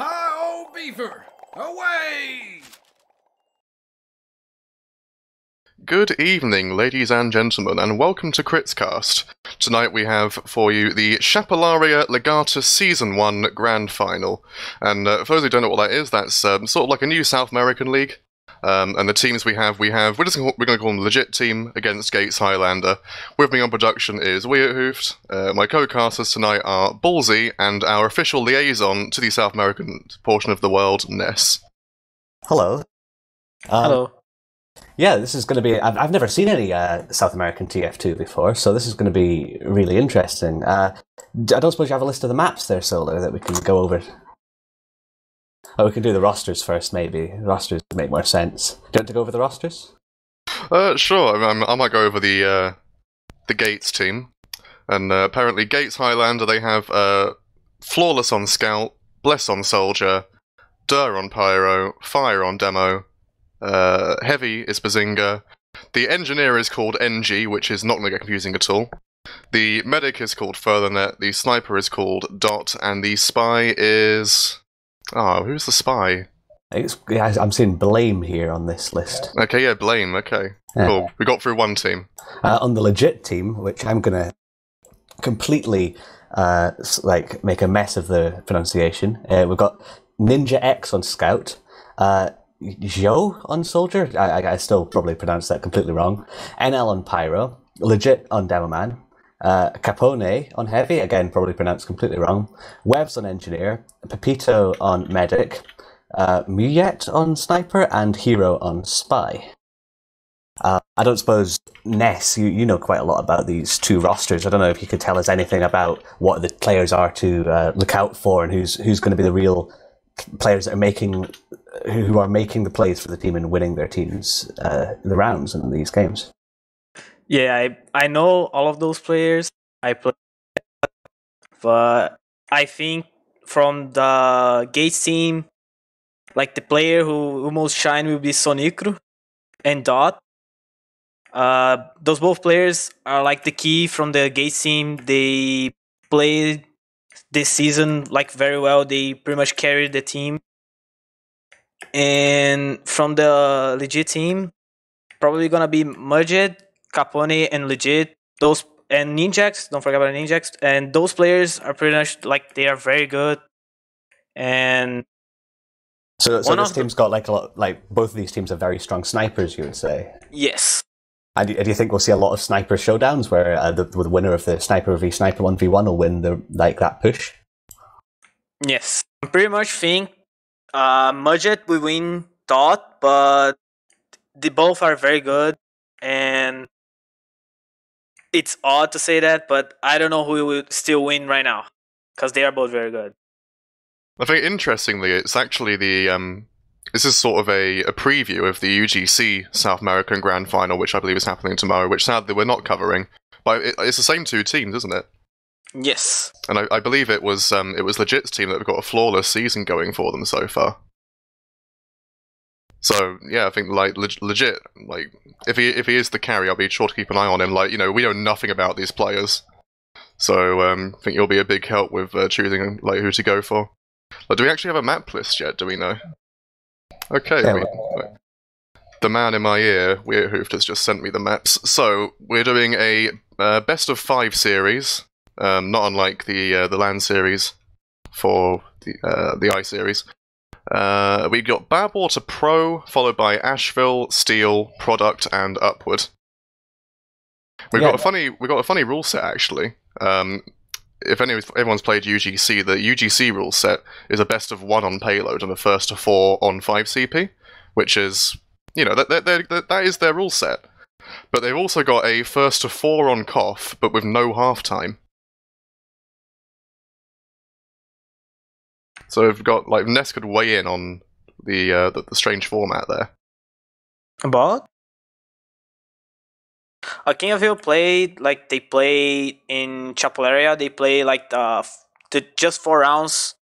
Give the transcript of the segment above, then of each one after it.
Hi, old beaver! Away! Good evening, ladies and gentlemen, and welcome to KritzKast. Tonight we have for you the Chapelaria Legatus Season 1 Grand Final. And uh, for those who don't know what that is, that's um, sort of like a new South American league. Um, and the teams we have, we have, we're just we're going to call them Legit Team against Gates Highlander. With me on production is Wiethoofd. Uh, my co-casters tonight are Ballzy and our official liaison to the South American portion of the world, Ness. Hello. Um, Hello. Yeah, this is going to be. I've, I've never seen any uh, South American TF2 before, so this is going to be really interesting. Uh, d- I don't suppose you have a list of the maps there, Solar, that we can go over. Oh, we can do the rosters first, maybe. Rosters make more sense. Do you want to go over the rosters? Uh, sure. I, mean, I might go over the uh, the Gates team, and uh, apparently Gates Highlander they have uh, flawless on Scout, bless on Soldier, Dur on Pyro, Fire on Demo, uh, Heavy is Bazinga. The Engineer is called NG, which is not going to get confusing at all. The Medic is called Furthernet. The Sniper is called Dot, and the Spy is. Oh, who's the Spy? It's, yeah, I'm seeing Blame here on this list. Okay, yeah, Blame. Okay, Yeah. cool. We got through one team. Uh, on the legit team, which I'm going to completely uh, like make a mess of the pronunciation. Uh, we've got Ninja X on Scout, uh, Zhou on Soldier. I, I, I still probably pronounced that completely wrong. NL on Pyro, Legit on Demoman. Uh, Capone on Heavy, again probably pronounced completely wrong. Webs on Engineer, Pepito on Medic, uh, Muyet on Sniper, and Hero on Spy. Uh, I don't suppose Ness, you, you know quite a lot about these two rosters. I don't know if you could tell us anything about what the players are to uh, look out for and who's who's going to be the real players that are making who are making the plays for the team and winning their teams uh, the rounds in these games. Yeah, I I know all of those players. I play, but I think from the Gates team, like the player who, who most shine will be Sonicro and Dot. Uh, those both players are like the key from the Gates team. They played this season like very well. They pretty much carried the team. And from the legit team, probably gonna be Mudget, Capone, and Legit. Those and Ninjax. Don't forget about Ninjax. And those players are pretty much like they are very good. And So, so this of the- team's got like a lot. Like both of these teams are very strong snipers. You would say. yes, And do, do you think we'll see a lot of sniper showdowns where uh, the, the winner of the sniper v sniper one v one will win the like that push? yes. I pretty much think uh, Mudget will win Dot, but they both are very good. And it's odd to say that, but I don't know who will still win right now because they are both very good. I think interestingly, it's actually the um, this is sort of a, a preview of the UGC South American Grand Final, which I believe is happening tomorrow. Which sadly we're not covering, but it, it's the same two teams, isn't it? Yes. And I, I believe it was um, it was Legit's team that have got a flawless season going for them so far. So yeah, I think like leg- legit, like if he if he is the carry, I'll be sure to keep an eye on him. Like you know, we know nothing about these players, so um, I think you'll be a big help with uh, choosing like who to go for. Like, do we actually have a map list yet? Do we know? Okay, Yeah, we- the man in my ear, Wiethoofd, has just sent me the maps. So we're doing a uh, best of five series, um, not unlike the uh, the land series for the uh, the I series. Uh, we got Badwater Pro, followed by Ashville, Steel, Product, and Upward. We've Yeah. got a funny we've got a funny rule set actually. Um, if any, everyone's played UGC, the UGC rule set is a best of one on payload and a first to four on five CP, which is you know that that that, that is their rule set. But they've also got a first to four on Koth, but with no halftime. So we've got like Ness could weigh in on the uh, the, the strange format there. About? Uh, King of the Hill played like they play in Chapelaria. They play like the, the just four rounds.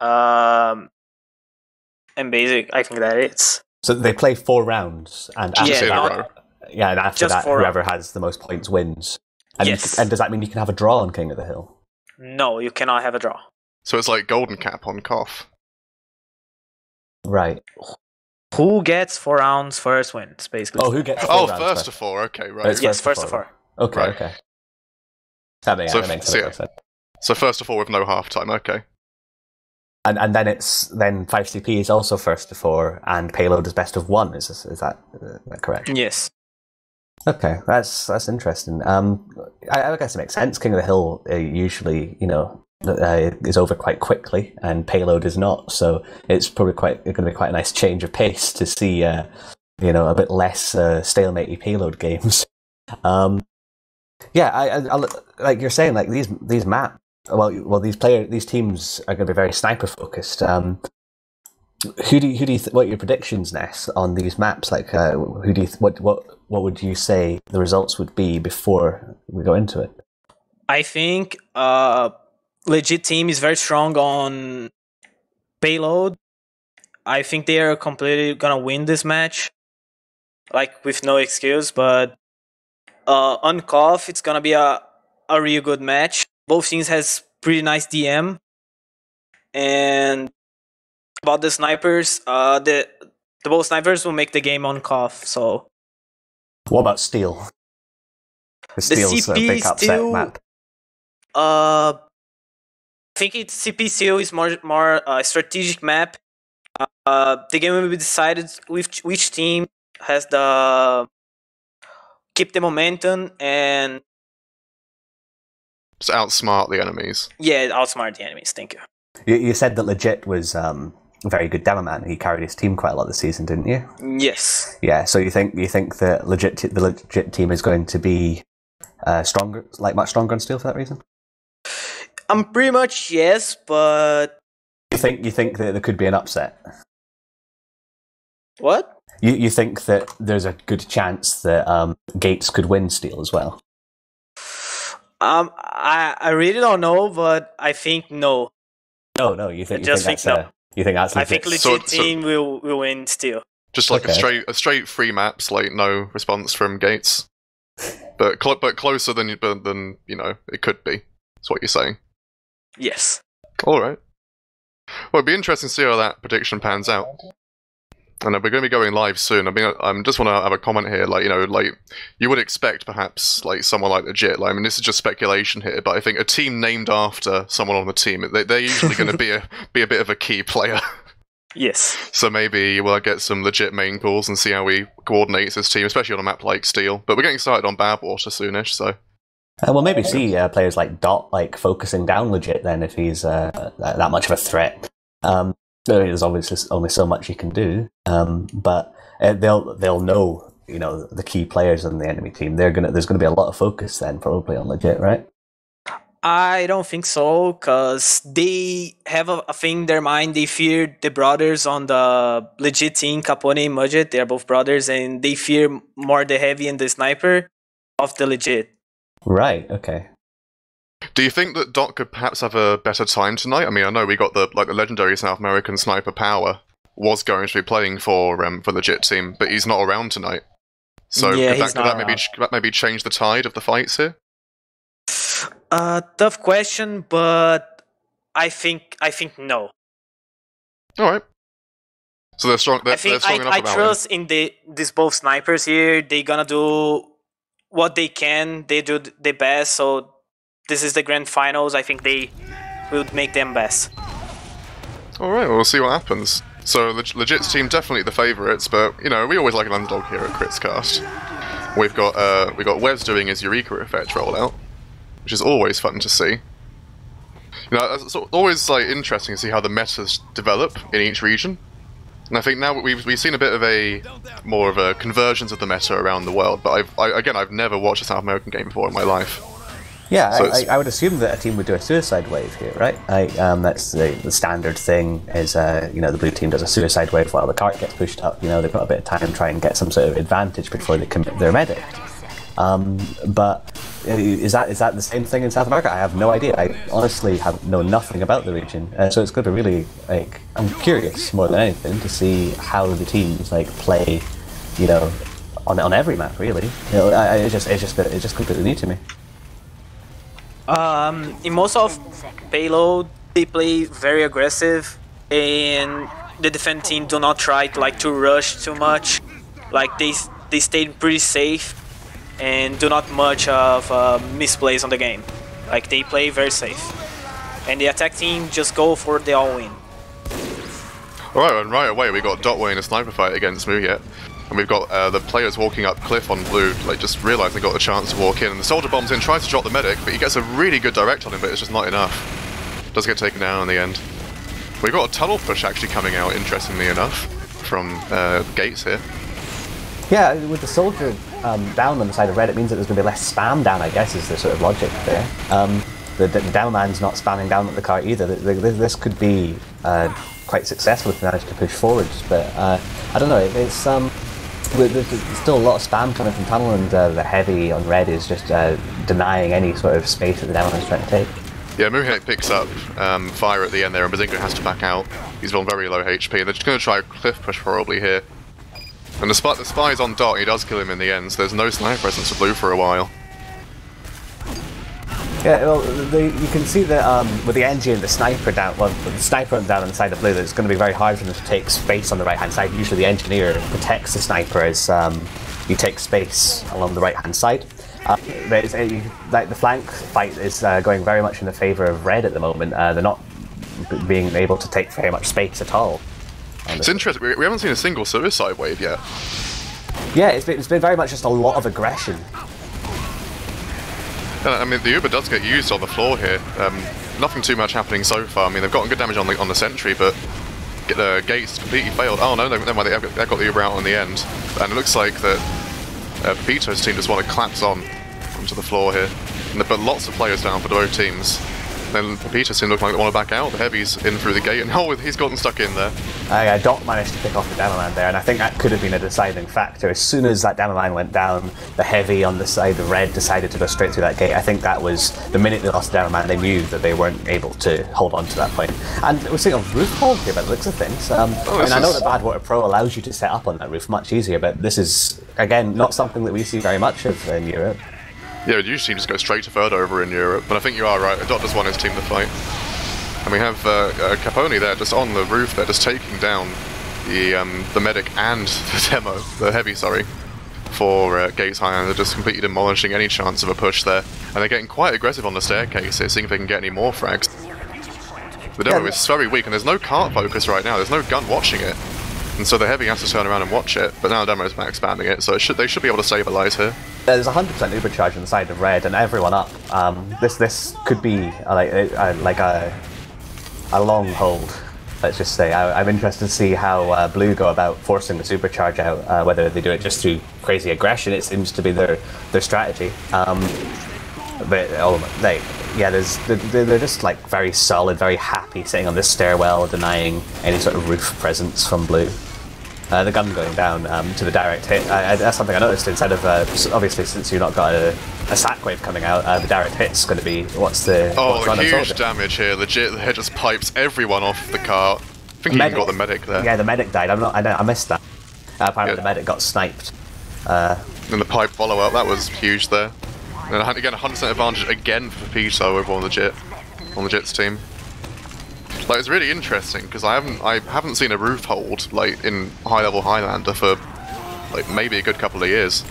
Um, and basic. I think that it's So they play four rounds, and after Yeah, in a that, row. yeah, and after Just that, four whoever has the most points wins. And, Yes. c- and does that mean you can have a draw on King of the Hill? no. You cannot have a draw. So it's like Golden Cap on Koth. Right. Who gets four rounds first wins, basically. Oh, who gets? Oh, four rounds first to four. Okay, right. It's yes, first first to to four. four. Okay, Right. okay. That makes, So that makes so a lot of sense. So first to four with no halftime. Okay. And and then it's then five CP is also first to four, and payload is best of one. Is this, is that, uh, that correct? Yes. Okay, that's that's interesting. Um, I, I guess it makes sense. King of the Hill uh, usually, you know, uh, is over quite quickly, and payload is not. So it's probably quite going to be quite a nice change of pace to see, uh, you know, a bit less uh, stalemate payload games. Um, yeah, I, I, I like you're saying, like these these map. Well, well, these player these teams are going to be very sniper focused. Um, who do you, who do you th- what are your predictions, Ness, on these maps? Like, uh, who do you th- what what what would you say the results would be before we go into it? I think uh legit team is very strong on payload. I think they are completely gonna win this match. Like with no excuse, but uh on Koth it's gonna be a a real good match. Both teams has pretty nice DM. And about the snipers, uh the the both snipers will make the game on Koth, so What about Steel? The Steel's a CP big upset Steel- map. Uh, I think it's CPCO is more more uh, strategic map. Uh, the game will be decided which which team has the keep the momentum and Just outsmart the enemies. yeah outsmart the enemies. Thank you. You, you said that legit was um, a very good demo man. He carried his team quite a lot this season, didn't you? Yes. Yeah. So you think you think that legit the legit team is going to be uh, stronger, like much stronger on Steel for that reason? I'm pretty much yes, but You think you think that there could be an upset? what? You you think that there's a good chance that um, Gates could win Steel as well? Um, I I really don't know, but I think no. No, no. You think you Just think, think that's a, you think that's I think legit So- so- team will will win Steel. Just like a straight a straight free maps, like no response from Gates. But cl- but closer than than than you know it could be. That's what you're saying. Yes. All right. Well, it'd be interesting to see how that prediction pans out. And we're going to be going live soon. I mean, I just want to have a comment here. Like, you know, like you would expect perhaps like someone like Legit. Like, I mean, this is just speculation here, but I think a team named after someone on the team, they, they're usually going to be a be a bit of a key player. Yes. so maybe we'll get some legit main calls and see how we coordinate this team, especially on a map like Steel. But we're getting started on Badwater soonish, so Uh, we'll maybe see uh, players like Dot like focusing down legit then if he's uh, that that much of a threat. Um, there's obviously only so much you can do, um, but uh, they'll they'll know you know the key players on the enemy team. They're gonna there's gonna be a lot of focus then probably on legit, right? I don't think so, because they have a, a thing in their mind. They fear the brothers on the legit team, Capone and Mudget. They're both brothers, and they fear more the heavy and the sniper of the legit. Right. Okay. Do you think that Doc could perhaps have a better time tonight? I mean, I know we got the like the legendary South American sniper Power was going to be playing for um, for legit team, but he's not around tonight. So Yeah, could, that, he's could that maybe could that maybe change the tide of the fights here? Uh, tough question, but I think I think no. All right. So they're strong. They're, I think they're strong I, enough I about him. trust in the these both snipers here. They're gonna do what they can. They do the best. So this is the grand finals. I think they will make them best. All right, well, we'll see what happens. So the legit's team definitely the favourites, but you know we always like an underdog here at KritzKast. We've got uh, we got Webs doing his Eureka effect rollout, which is always fun to see. You know, it's always like interesting to see how the metas develop in each region. And I think now we've we've seen a bit of a more of a conversions of the meta around the world. But I've I, again I've never watched a South American game before in my life. Yeah, So I, I, would assume that a team would do a suicide wave here, right? I, um, that's the, the standard thing. Is uh, you know the blue team does a suicide wave while the cart gets pushed up. You know they've got a bit of time to try and get some sort of advantage before they commit their medic. Um, but uh, is that is that the same thing in South America? I have no idea. I honestly have know nothing about the region, uh, so it's going to really like I'm curious more than anything to see how the teams like play. You know, on on every map really. You know, I, it's just it's just it's just completely new to me. Um, in most of payload, they play very aggressive, and the defense team do not try to like to rush too much. Like they they stayed pretty safe and do not much of uh, misplays on the game. Like they play very safe, and the attack team just go for the all win. Alright, and right away we got Dotway in a sniper fight against Muhyet. And we've got uh, the players walking up cliff on blue, like just realised they got the chance to walk in. And the soldier bombs in, tries to drop the medic, but he gets a really good direct on him, but it's just not enough. Does get taken down in the end. We've got a tunnel push actually coming out, interestingly enough, from uh, gates here. Yeah, with the soldier um, down on the side of red, it means that there's going to be less spam down, I guess, is the sort of logic there. Um, the, the down man's not spamming down at the car either. Th- th- This could be uh, quite successful if they manage to push forwards, but uh, I don't know, it- it's. Um, there's still a lot of spam coming from tunnel, and uh, the heavy on red is just uh, denying any sort of space that the down man's trying to take. Yeah, Muhyet picks up um, fire at the end there, and Bazinga has to back out. He's on very low HP, and they're just going to try a cliff push probably here. And the, spy, the spy's on Dot, he does kill him in the end, so there's no sniper presence for Blue for a while. Yeah, well, the, you can see that um, with the engine, and the sniper down, well, the sniper down on the side of blue, that it's going to be very hard for them to take space on the right hand side. Usually, the engineer protects the sniper as um, you take space along the right hand side. Uh, uh, like the flank fight is uh, going very much in the favour of red at the moment. Uh, they're not being able to take very much space at all. It's interesting, we, we haven't seen a single suicide wave yet. Yeah, it's been, it's been very much just a lot of aggression. I mean, the Uber does get used on the floor here. Um, nothing too much happening so far. I mean, they've gotten good damage on the on the sentry, but the gates completely failed. Oh no, no never mind. They got, they got the Uber out on the end, and it looks like that uh, Pepito's team just want to collapse on onto the floor here. And put lots of players down for both teams. Then Pepito's team look like they want to back out. The heavy's in through the gate, and oh, he's gotten stuck in there. Uh, Doc managed to pick off the Demoman there, and I think that could have been a deciding factor. As soon as that Demoman went down, the heavy on the side of red decided to go straight through that gate. I think that was the minute they lost the Demoman, they knew that they weren't able to hold on to that point. And we're seeing a roof hold here by the looks of things. Um, Oh, I mean, I know is- that Badwater Pro allows you to set up on that roof much easier, but this is, again, not something that we see very much of in Europe. Yeah, it usually just go straight to third over in Europe, but I think you are right. Dot just won his team to fight. And we have uh, uh, Capone there, just on the roof there, just taking down the um, the medic and the demo, the heavy, sorry, for uh, Gates High, and they're just completely demolishing any chance of a push there. And they're getting quite aggressive on the staircase here, seeing if they can get any more frags. The demo Yeah. is very weak, and there's no cart focus right now. There's no gun watching it. And so the heavy has to turn around and watch it, but now Demo is back spamming it, so it should, they should be able to save a stabilize here. There's 100% Uber charge on the side of red, and everyone up. Um, this this could be uh, like uh, like a a long hold. Let's just say I, I'm interested to see how uh, blue go about forcing the supercharge out. Uh, whether they do it just through crazy aggression, it seems to be their their strategy. Um, but oh, like yeah, there's they're, they're just like very solid, very happy sitting on this stairwell, denying any sort of roof presence from blue. Uh, the gun going down um, to the direct hit. I, I, that's something I noticed. Instead of uh, obviously, since you've not got a, a sack wave coming out, uh, the direct hit's going to be what's the Oh, what's huge damage here. Legit, the head just pipes everyone off the cart. I think you even Medic- got the medic there. Yeah, the medic died. I'm not. I, know, I missed that. Uh, apparently, Yeah. the medic got sniped. And the pipe follow up, that was huge there. And then again, 100% advantage again for Pito over on the Jit, on the Jit's team. Like it's really interesting because I haven't I haven't seen a roof hold like in high level Highlander for like maybe a good couple of years.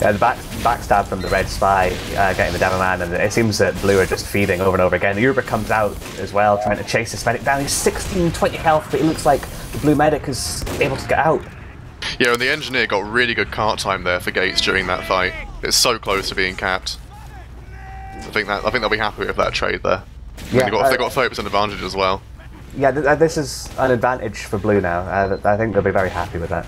Yeah, the back, backstab from the red spy, uh, getting the demo man, and it seems that blue are just feeding over and over again. The Uber comes out as well, trying to chase this medic down. He's 16, 20 health, but it looks like the blue medic is able to get out. Yeah, and the engineer got really good cart time there for Gates during that fight. It's so close to being capped. I think that I think they'll be happy with that trade there. Yeah, they got they uh, got 30% advantage as well. Yeah, th- uh, this is an advantage for blue now. Uh, I think they'll be very happy with that.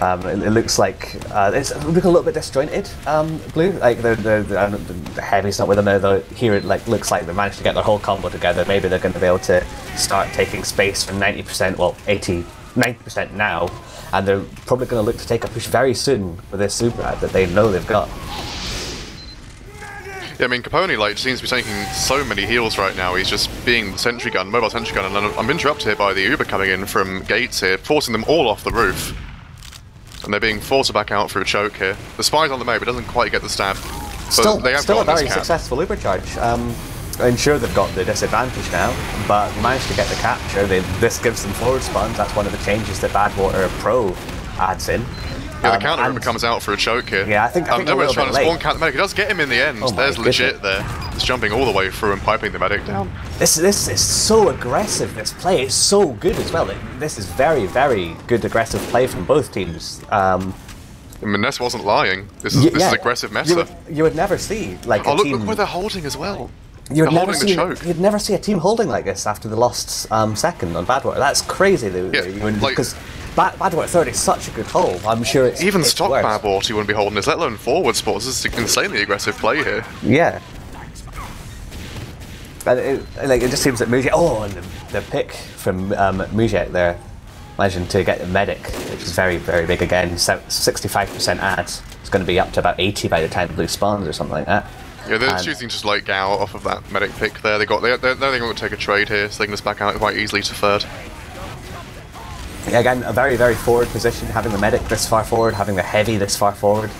Um, it, it looks like uh, it's looking a little bit disjointed. Um, blue, like the the, the, uh, the heavy's not with them. Though here it like looks like they managed to get their whole combo together. Maybe they're going to be able to start taking space from 90%, well 80, 90% now, and they're probably going to look to take a push very soon with this super ad that they know they've got. Yeah, I mean Capone like seems to be taking so many heals right now. He's just being the sentry gun, mobile sentry gun, and I'm I'm interrupted here by the Uber coming in from gates here, forcing them all off the roof, and they're being forced back out through a choke here. The spy's on the move, but doesn't quite get the stab. Still, they have still a very successful Uber charge. Um, I'm sure they've got the disadvantage now, but managed to get the capture. They, this gives them forward spawns. That's one of the changes that Badwater Pro adds in. Yeah, the Um, counter and- comes out for a choke here. Yeah, I think- I um, think a trying to spawn late. counter medic. He does get him in the end. Oh There's legit there. He's jumping all the way through and piping the medic down. This this is so aggressive. This play is so good as well. It- This is very very good aggressive play from both teams. Um, I mean, Ness wasn't lying. This is this yeah, is aggressive You meta. would, you would never see like Oh, a look, team. look where they're holding as well. You would never see you'd never see a team holding like this after the lost um, second on Badwater. That's crazy. Yeah, like- because Bad, Badwater third is such a good hold. I'm sure it's Even it's stock worse. Badwater, you wouldn't be holding this, let alone forward sports. This is insanely aggressive play here. Yeah. And it, like it just seems that Mujek. Oh, and the, the pick from um, Mujek there, managing to get the medic, which is very very big again. Sixty-five percent ads. It's going to be up to about eighty by the time blue spawns or something like that. Yeah, they're And- choosing just like Gao off of that medic pick there. They got they're, they're, they're going to take a trade here, so they can just back out quite easily to third. Yeah, again, a very very forward position, having the medic this far forward, having the heavy this far forward.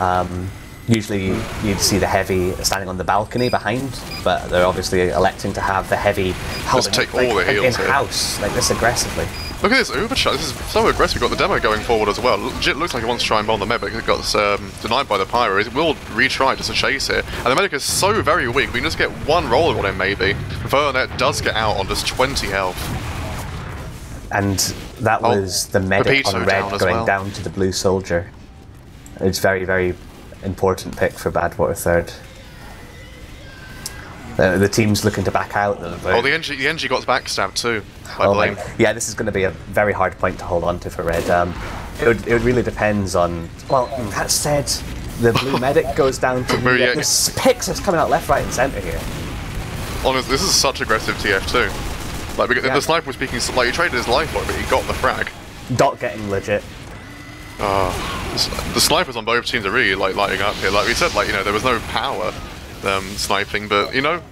Um, usually you'd see the heavy standing on the balcony behind, but they're obviously electing to have the heavy holding take like, all the heals in here. house like this aggressively. Look at this Uber shot. This is so aggressive. We've got the demo going forward as well. Legit looks like he wants to try and bomb the medic. It got um, denied by the pyro. He will retry just to chase it. And the medic is so very weak. We can just get one roll on him maybe. Vernet does get out on just 20 health. And that Oh, was the medic Pepito on red down going well. down to the blue soldier. It's very, very important pick for Badwater third. The, the team's looking to back out. Oh, the NG, the NG got backstabbed too. I oh yeah, this is going to be a very hard point to hold on to for red. Um, it, would, it really depends on. Well, that said, the blue medic goes down to. The, there's picks is coming out left, right, and centre here. Honestly, this is such aggressive TF2. Like, because Yeah. the sniper was speaking, like, he traded his life for it, but he got the frag. Dot getting legit. The snipers on both teams are really like lighting up here. Like we said, like you know there was no power um, sniping, but you know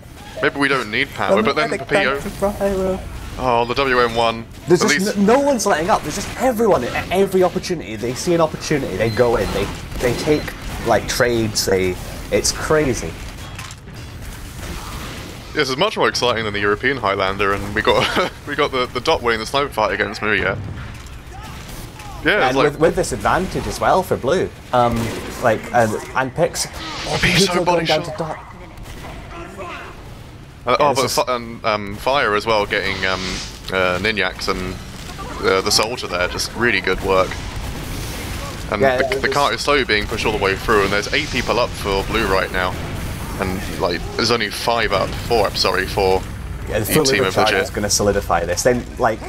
maybe we don't need power. But then Medic Pepito, down to Pyro. oh the WM1. There's at just least n- no one's letting up. There's just everyone at every opportunity. They see an opportunity, they go in. They they take like trades. They it's crazy. this is much more exciting than the European Highlander, and we got we got the the dot winning the sniper fight against Maria. Yeah, And like with, with this advantage as well for blue, um, like and, and picks. Oh, Piso Pepito body shot. to dot. Uh, oh, but is- fi- and, um, fire as well, getting um, uh, Ninjax and uh, the soldier there, just really good work. And Yeah, the, the cart is slowly being pushed all the way through, and there's eight people up for blue right now, and like there's only five up, four up, sorry, for Yeah, the full team of legit. is going to solidify this. Then like.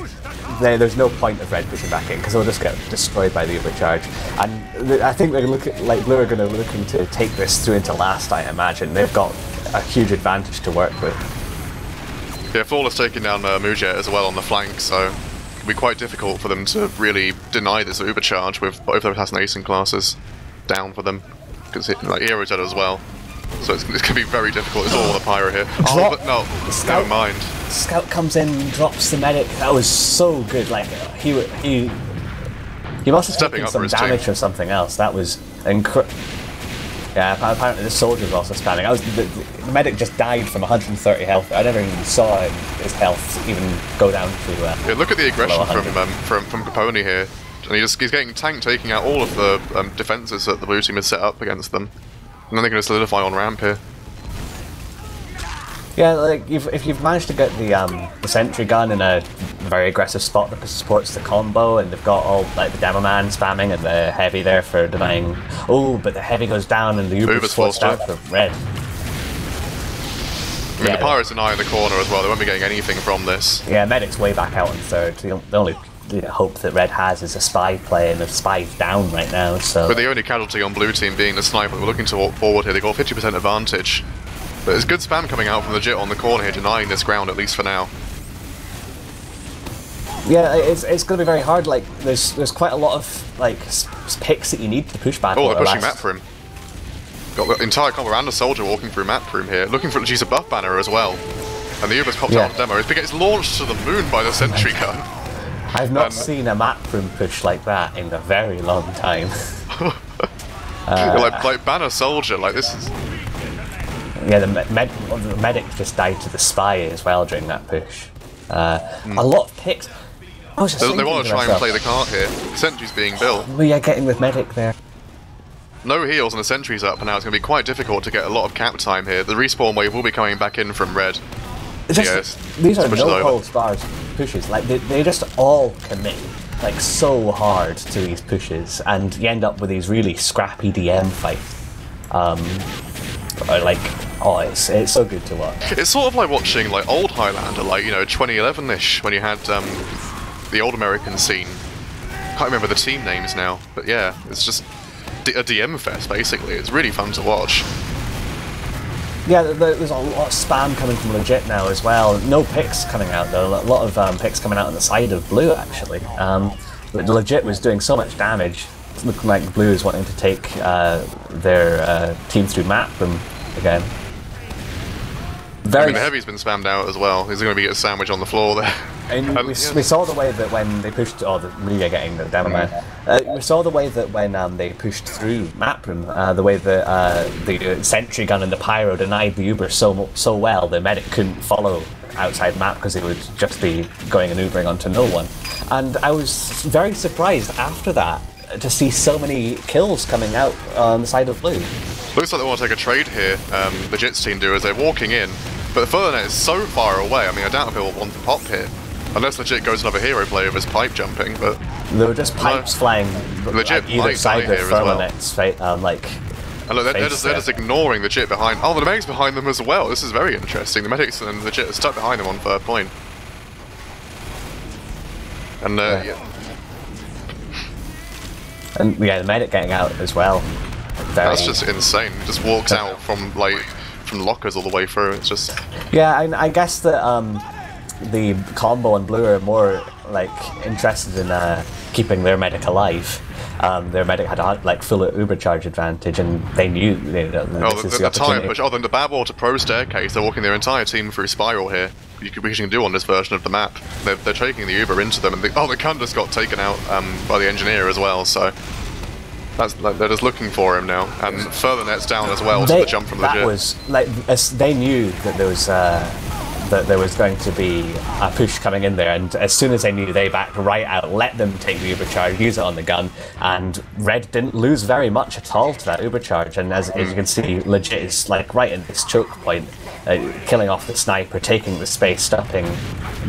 There, there's no point of red pushing back in because they'll just get destroyed by the overcharge. And I think they're looking like blue are going to looking to take this through into last. I imagine they've got a huge advantage to work with. Yeah, Flawless taking down uh, Mujet as well on the flank, so it'll be quite difficult for them to really deny this overcharge with both their assassination classes down for them. Because like Hero's dead as well. So it's, it's going to be very difficult. It's all on the pyro here. Oh, Drop but no, scout. never mind. Scout comes in, drops the medic. That was so good. Like he he he must have Stepping taken some his team. damage or something else. That was incredible. Yeah, apparently the soldier was also spamming. I was the, the medic just died from 130 health. I never even saw his health even go down to. Uh, Yeah, look at the aggression from 100. um, from from Capone here, and he just he's getting tanked, taking out all of the um, defenses that the blue team has set up against them, and then they're going to solidify on ramp here. Yeah, like you've, if you've managed to get the um, the sentry gun in a very aggressive spot that supports the combo, and they've got all like the demo man spamming and the heavy there for denying. Oh, but the heavy goes down and the Uber's Uber's forced out for red. I mean, Yeah. the pirates and I in the corner as well. They won't be getting anything from this. Yeah, medic's way back out on third. The, on- the only you know, hope that red has is a spy play, and the spy's down right now. So But the only casualty on blue team being the sniper. We're looking to walk forward here. They got 50% advantage. But there's good spam coming out from the Jit on the corner here, denying this ground at least for now. yeah, it's, it's going to be very hard. Like there's there's quite a lot of like picks that you need to push back. Oh, they're pushing last- map for him. Got the entire combo and a soldier walking through map room here, looking for she's a buff banner as well. And the Uber's popped Yeah. out on demo. It's gets launched to the moon by the sentry gun. I've not And- seen a map room push like that in a very long time. like like banner soldier, like this is yeah, the, med- the medic just died to the spy as well during that push. Uh, A lot of picks. I was just They, they want to try and play the card here. Sentry's being built. We are getting with medic there. No heals and the sentry's up, and now it's going to be quite difficult to get a lot of cap time here. The respawn wave will be coming back in from red. Just, Yes. These are no over. holds bars pushes. Like they, they just all commit like so hard to these pushes, and you end up with these really scrappy DM fights. Um, or like oh, it's it's so good to watch. It's sort of like watching like old Highlander, like you know 2011ish, when you had um, the old American scene. Can't remember the team names now, but yeah, it's just a DM fest basically. It's really fun to watch. Yeah, there's a lot of spam coming from legit now as well. No picks coming out though. A lot of um, picks coming out on the side of blue actually. Um, but legit was doing so much damage. It's looking like blue is wanting to take uh, their uh, team through map room again. I Very mean, the heavy's been spammed out as well. He's going to be a sandwich on the floor there. And Um, we, yeah. we saw the way that when they pushed, oh, the, we are getting the demo man. Uh, we saw the way that when um, they pushed through map room, uh, the way that uh, the uh, sentry gun and the pyro denied the Uber so so well, the medic couldn't follow outside map because he would just be going and Ubering onto no one. And I was very surprised after that to see so many kills coming out on the side of blue. Looks like they want to take a trade here. Um, the Jits team do as they're walking in, but the further is so far away. I mean, I doubt if he'll want to pop here, unless legit goes another hero play with his pipe jumping. But There were just pipes flying Legit like, either side of here as well. Right? Um, like and look, they're, they're, just, they're just ignoring the Jit behind. Oh, the medic's behind them as well. This is very interesting. The medics and the Jit are stuck behind them on third point. And uh, Yeah. yeah. And yeah, the medic getting out as well. Very, that's just insane. Just walks out from like from lockers all the way through. It's just yeah. I, I guess that um, the combo and blue are more like interested in uh, keeping their medic alive. Um, their medic had a like full uber charge advantage, and they knew you know, Oh, this the, is the, the, opportunity. push. Oh, then the Badwater Pro staircase. They're walking their entire team through Spiral here. You could, which you can do on this version of the map. They're, they're taking the Uber into them, and the, oh, the Kund just got taken out um, by the engineer as well. So that's like, they're just looking for him now, and further nets down as well to They- the jump from the that jet. was like they knew that there was uh, that there was going to be a push coming in there, and as soon as they knew, they backed right out, let them take the overcharge, use it on the gun, and Red didn't lose very much at all to that overcharge. And as, as you can see, legit is like right in this choke point, uh, killing off the sniper, taking the space, stopping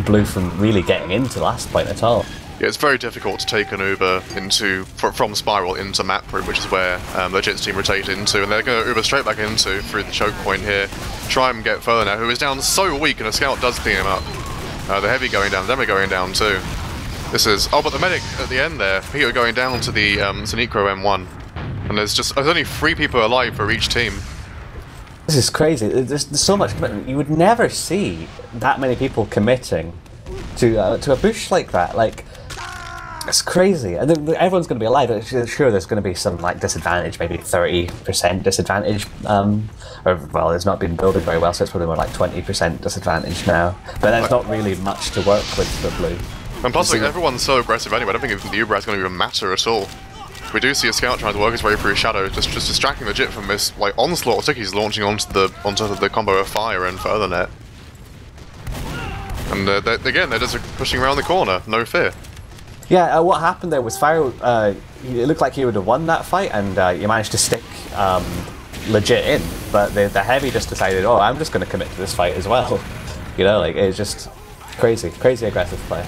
Blue from really getting into last point at all. Yeah, it's very difficult to take an Uber into fr- from Spiral into map room, which is where um, the Jits team rotate into, and they're going to Uber straight back into through the choke point here. Try and get further now, who is down so weak, and a scout does clean him up. Uh, the heavy going down, demo going down too. This is oh, but the medic at the end there, Peter going down to the um, Sonicro M1, and there's just there's only three people alive for each team. This is crazy. There's, there's so much commitment. You would never see that many people committing to uh, to a bush like that. Like, it's crazy. Everyone's going to be alive. Sure, there's going to be some like disadvantage, maybe thirty percent disadvantage. Um, or well, it's not been building very well, so it's probably more like twenty percent disadvantage now. But there's not really much to work with for blue. And plus, like, everyone's so aggressive anyway. I don't think the Uber is going to even matter at all. We do see a scout trying to work his way through shadow, just just distracting the Jit from this like onslaught of tickies launching onto the onto the combo of fire and further net. And uh, they again, they're just pushing around the corner, no fear. Yeah, uh, what happened there was Fire. Uh, it looked like he would have won that fight, and uh, you managed to stick um, legit in. But the, the heavy just decided, oh, I'm just going to commit to this fight as well. You know, like it's just crazy, crazy aggressive play.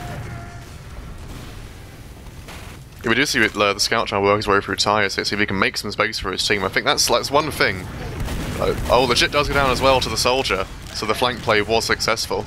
Yeah, we do see uh, the scout trying to work his way through tires here, see if he can make some space for his team. I think that's that's one thing. Oh, the Jit does go down as well to the soldier, so the flank play was successful.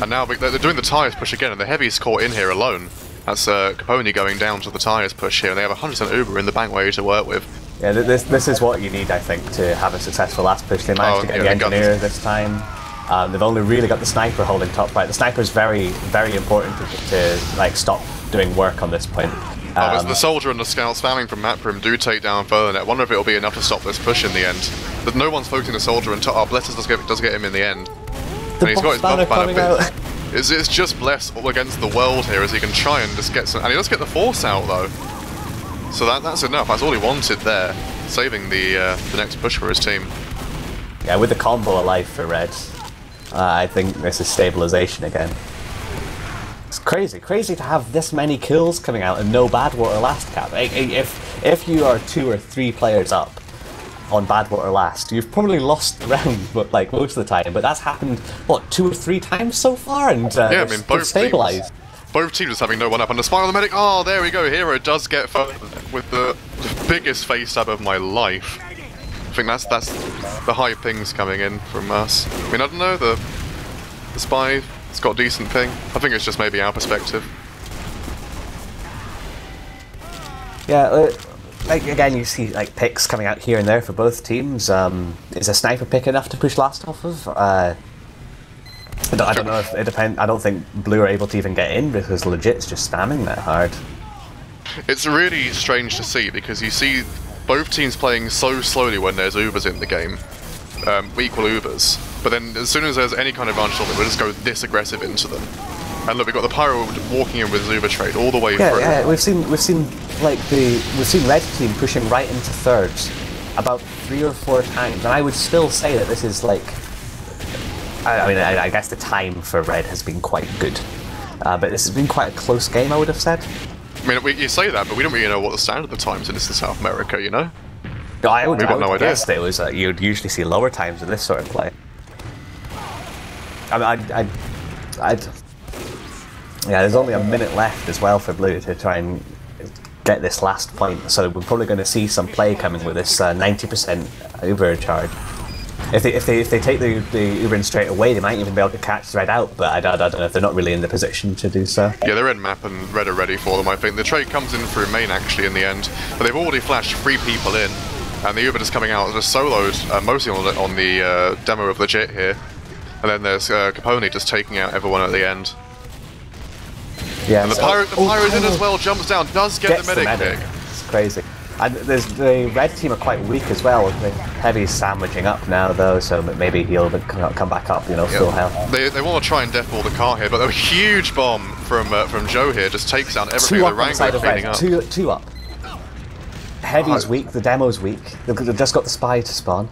And now they're doing the tires push again, and the heavy's caught in here alone. That's uh, Capone going down to the tires push here, and they have 100% Uber in the bankway to work with. Yeah, this this is what you need, I think, to have a successful last push. They managed Oh, to get yeah, the the guns. engineer this time. Um, they've only really got the sniper holding top right. The sniper is very, very important to, to like stop doing work on this point. Oh, Um, the soldier and the scout spamming from map room do take down further net. I wonder if it'll be enough to stop this push in the end. But no one's focusing the soldier and top. Oh, Blesses does get, does get him in the end. the and he's got his buff banner buff banner. It's, it's just Bless against the world here as he can try and just get some. And he does get the force out though. So that, that's enough. That's all he wanted there. Saving the uh, the next push for his team. Yeah, with the combo alive for red, uh, I think this is stabilization again. It's crazy, crazy to have this many kills coming out and no bad water last cap. If if you are two or three players up on Badwater last, you've probably lost the round, but like most of the time. But that's happened what two or three times so far, and uh, Yeah, I mean, both stabilized. teams, both teams having no one up. And the Spiral Medic, oh, there we go. Hero does get with the biggest face stab of my life. I think that's that's the high pings coming in from us. I mean, I don't know, the, the spy, it's got a decent ping. I think it's just maybe our perspective. Yeah, uh, like again, you see like picks coming out here and there for both teams. Um, is a sniper pick enough to push last off of? Uh, I, don't, I don't know if it depends. I don't think blue are able to even get in because legit's just spamming that hard. It's really strange to see because you see both teams playing so slowly when there's Ubers in the game. Um, we equal Ubers. But then as soon as there's any kind of advantage it, we'll just go this aggressive into them. And look, we've got the Pyro walking in with Zuba trade all the way Yeah, through. yeah, we've seen we've seen like the we've seen red team pushing right into thirds about three or four times, and I would still say that this is like. I, I mean, I, I guess the time for red has been quite good, uh, but this has been quite a close game. I would have said. I mean, we, you say that, but we don't really know what the standard of times in this in South America, you know? No, I would, We've I got would no idea. guess that it was uh, you'd usually see lower times in this sort of play. I mean, I'd, I'd, I'd, yeah. There's only a minute left as well for blue to try and get this last point, so we're probably going to see some play coming with this uh, 90% Uber charge. If they, if they if they take the, the Uber in straight away, they might even be able to catch Red out, but I, don't- I don't know if they're not really in the position to do so. Yeah, they're in map and red are ready for them, I think. The trade comes in through main, actually, in the end. But they've already flashed three people in. And the Uber is coming out just soloed, uh, mostly on the, on the uh, demo of Legit here. And then there's uh, Capone just taking out everyone at the end. Yeah, And the so- Pyro, the Oh, Pyro's in as well, jumps down, does get the medic, pick. It's crazy. And there's the red team are quite weak as well. The heavy's sandwiching up now though, so maybe he'll come back up. You know, full health. They, they want to try and death ball the car here, but a huge bomb from uh, from Joe here just takes down everything. Two The up the Wrangler of cleaning up. Two, two up. Heavy's Oh. weak. The demo's weak. They've they've just got the spy to spawn.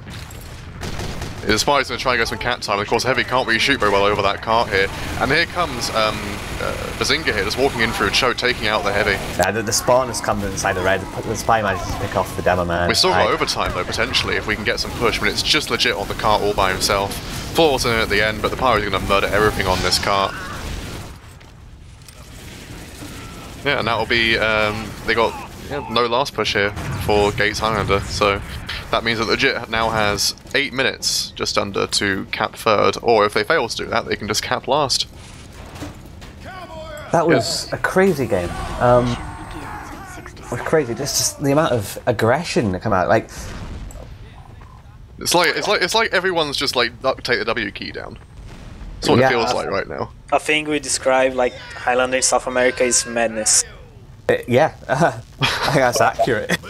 The spy's going to try and get some cat time. Of course, Heavy can't really shoot very well over that cart here. And here comes um, uh, Bazinga here, just walking in through a choke, taking out the Heavy. Yeah, the, the spawn has come inside the red. The spy manages to pick off the demo man. We've still got I- overtime though, potentially, if we can get some push. When it's just legit on the cart all by himself. Floors in at the end, but the Pyro's going to murder everything on this cart. Yeah, and that'll be. Um, they got yeah, no last push here for Gates Highlander, so that means that legit now has eight minutes just under to cap third, or if they fail to do that, they can just cap last. That was a crazy game. Um, it was crazy. Just, just the amount of aggression that come out. Like It's like it's like it's like everyone's just like take the W key down. That's what Yeah. it feels like right now. I think we describe like Highlander in South America is madness. Uh, yeah, I think that's accurate.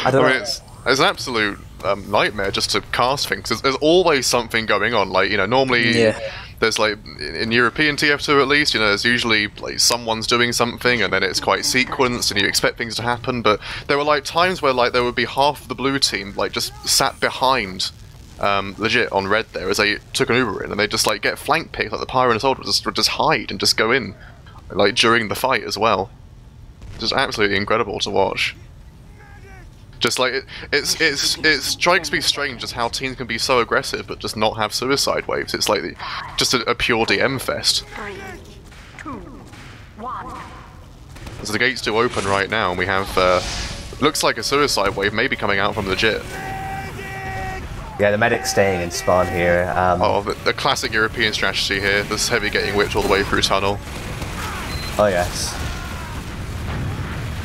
I don't I mean, know. it's, it's an absolute um, nightmare just to cast things. There's, there's always something going on. Like, you know, normally Yeah. there's like, in European TF2 at least, you know, there's usually like someone's doing something and then it's quite sequenced and you expect things to happen. But there were like times where like there would be half of the blue team like just sat behind. Um, legit on red there as they took an Uber in and they just like get flank picked like the Pyro and Assault would just, would just hide and just go in like during the fight as well. Just absolutely incredible to watch. Just like it, it's it's it strikes me strange just how teams can be so aggressive but just not have suicide waves. It's like the, just a, a pure DM fest. Three, two, one. As the gates do open right now, and we have uh, looks like a suicide wave maybe coming out from legit. Yeah, the medic's staying in spawn here. Um, Oh, the, the classic European strategy here. This heavy getting whipped all the way through tunnel. Oh yes.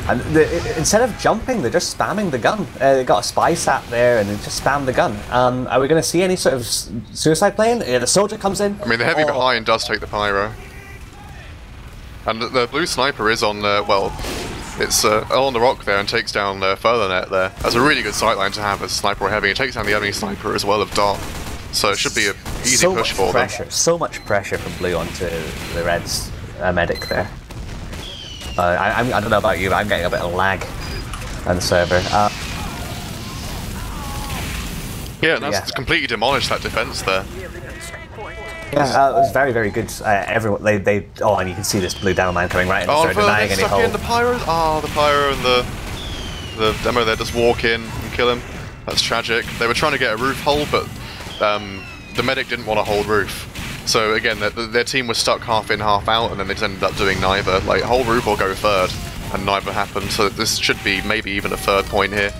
And the, instead of jumping, they're just spamming the gun. Uh, they got a spy sat there, and they just spam the gun. Um, are we going to see any sort of suicide plane? Yeah, the soldier comes in. I mean, the heavy behind does take the pyro. And the, the blue sniper is on, uh, well, it's uh, on the rock there and takes down uh, further net there. That's a really good sightline to have as sniper or heavy. It takes down the enemy sniper as well of dart. So it should be an easy so push for them. pressure, so much pressure from blue onto the reds uh, medic there. Uh, I, I'm, I don't know about you, but I'm getting a bit of lag on the server. Uh, Yeah, that's Yeah. completely demolished that defense there. Yeah, uh, it was very, very good. Uh, everyone, they, they, oh, and you can see this blue down man coming right in. Oh, they're the denying any stuck in the pyro. Oh, the pyro and the the demo there just walk in and kill him. That's tragic. They were trying to get a roof hold, but um, the medic didn't want to hold roof. So again, their, their team was stuck half in, half out, and then they just ended up doing neither. Like whole roof will go third, and neither happened. So this should be maybe even a third point here.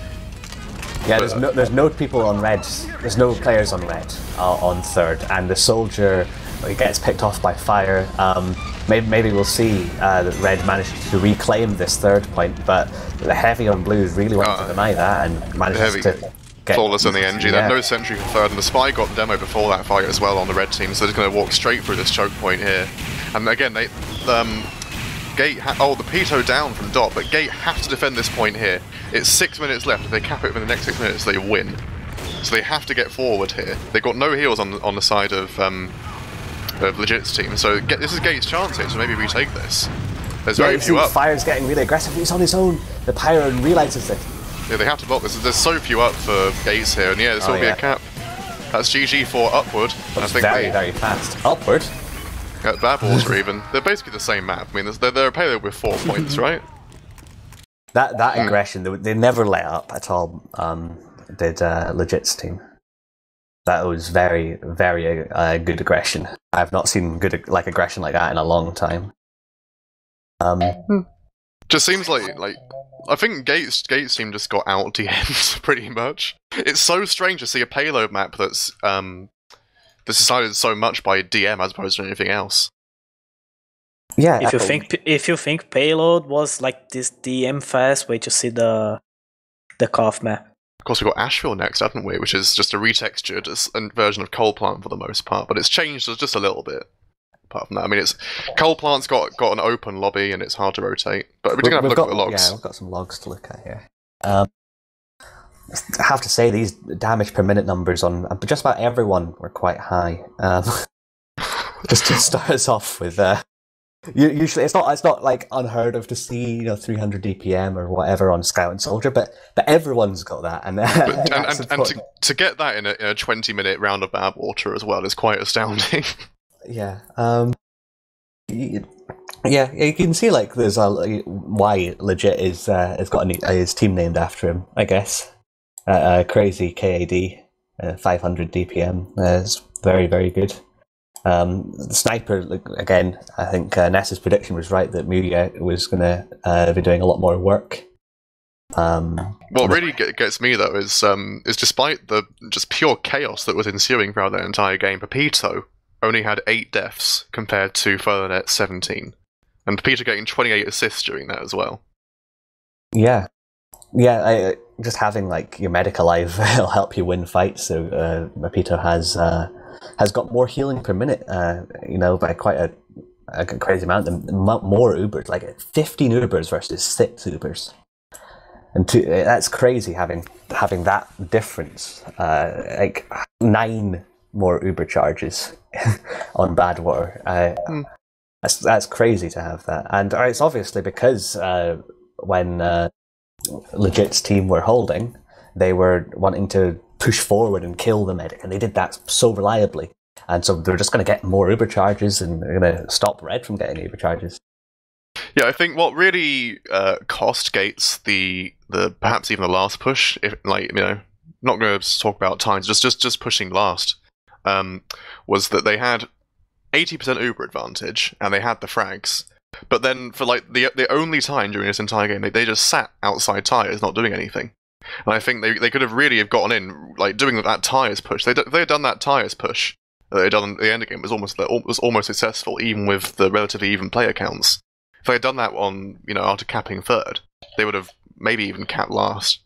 Yeah, there's no, there's no people on red. There's no players on red uh, on third, and the soldier he gets picked off by fire. Um, maybe, maybe we'll see uh, that red manages to reclaim this third point, but the heavy on blue really wants Uh, to deny that and manages heavy to get Flawless in the NG. They Yeah. had no sentry for third, and the spy got the demo before that fight as well on the red team, so they're just going to walk straight through this choke point here. And again, they um, Gate. Ha- oh, the Pito down from Dot, but Gate have to defend this point here. It's six minutes left. If they cap it within the next six minutes, they win. So they have to get forward here. They've got no heals on the, on the side of um, of Legit's team, so get, this is Gate's chance here So maybe retake this. There's Yeah, very few up. Fire's getting really aggressive. He's on his own. The Pyro realizes it. Yeah, they have to block this. There's so few up for Gates here, and yeah, this Oh, will be a cap. That's GG for Upward. and I think very, they, very fast. Upward. Bad Balls are even. They're basically the same map. I mean, they're, they're a payload with four points, right? That that Hmm. aggression, they, they never let up at all. Um, did uh, Legit's team. That was very, very uh, good aggression. I've not seen good like aggression like that in a long time. Um, Just seems like like I think Gates Gates team just got out DM'd pretty much. It's so strange to see a payload map that's um that's decided so much by DM as opposed to anything else. yeah, If you think if you think payload was like this DM fast, wait to see the the Koth map. Of course, we've got Ashville next, haven't we? Which is just a retextured s- a version of Coal Plant for the most part, but it's changed just a little bit. Apart from that, I mean, it's Coal Plant's got got an open lobby and it's hard to rotate. But we're just gonna have a look got, at the logs. Yeah, we've got some logs to look at here. Um, I have to say these damage per minute numbers on uh, just about everyone were quite high. Um, just to start us off with, uh, usually it's not it's not like unheard of to see you know 300 DPM or whatever on Scout and Soldier, but but everyone's got that, and But, and, and, and to, to get that in a, in a 20 minute round of Badwater as well is quite astounding. Yeah. Um, yeah, you can see like there's a why legit is uh, has got a, his team named after him. I guess. Uh, uh, crazy KAD, uh, 500 DPM. Uh, is very very good. Um, the sniper again. I think uh, Ness's prediction was right that Muya was going to uh, be doing a lot more work. Um, What really gets me though is um, is despite the just pure chaos that was ensuing throughout that entire game, Pepito only had eight deaths compared to Furthernet 17, and Peter getting 28 assists during that as well. Yeah, yeah. I, I- just having like your medic alive will help you win fights. So uh, Pepito has uh, has got more healing per minute. Uh, you know, by quite a, a crazy amount. More Ubers, like fifteen Ubers versus six Ubers, and two, uh, that's crazy having having that difference. Uh, like nine more Uber charges on Badwater. Uh, That's that's crazy to have that, and uh, it's obviously because uh, when uh, Legit's team were holding, they were wanting to push forward and kill the medic, and they did that so reliably. And so they're just going to get more Uber charges, and they're going to stop Red from getting Uber charges. Yeah, I think what really uh, cost Gates the the perhaps even the last push, if like you know, not going to talk about times, just just just pushing last, um, was that they had eighty percent Uber advantage and they had the frags, but then for like the the only time during this entire game, they, they just sat outside tires, not doing anything. And I think they they could have really have gotten in, like doing that tires push. They they had done that tires push that they had done at the end of the game was almost was almost successful, even with the relatively even player counts. If they had done that on, you know, after capping third, they would have maybe even capped last.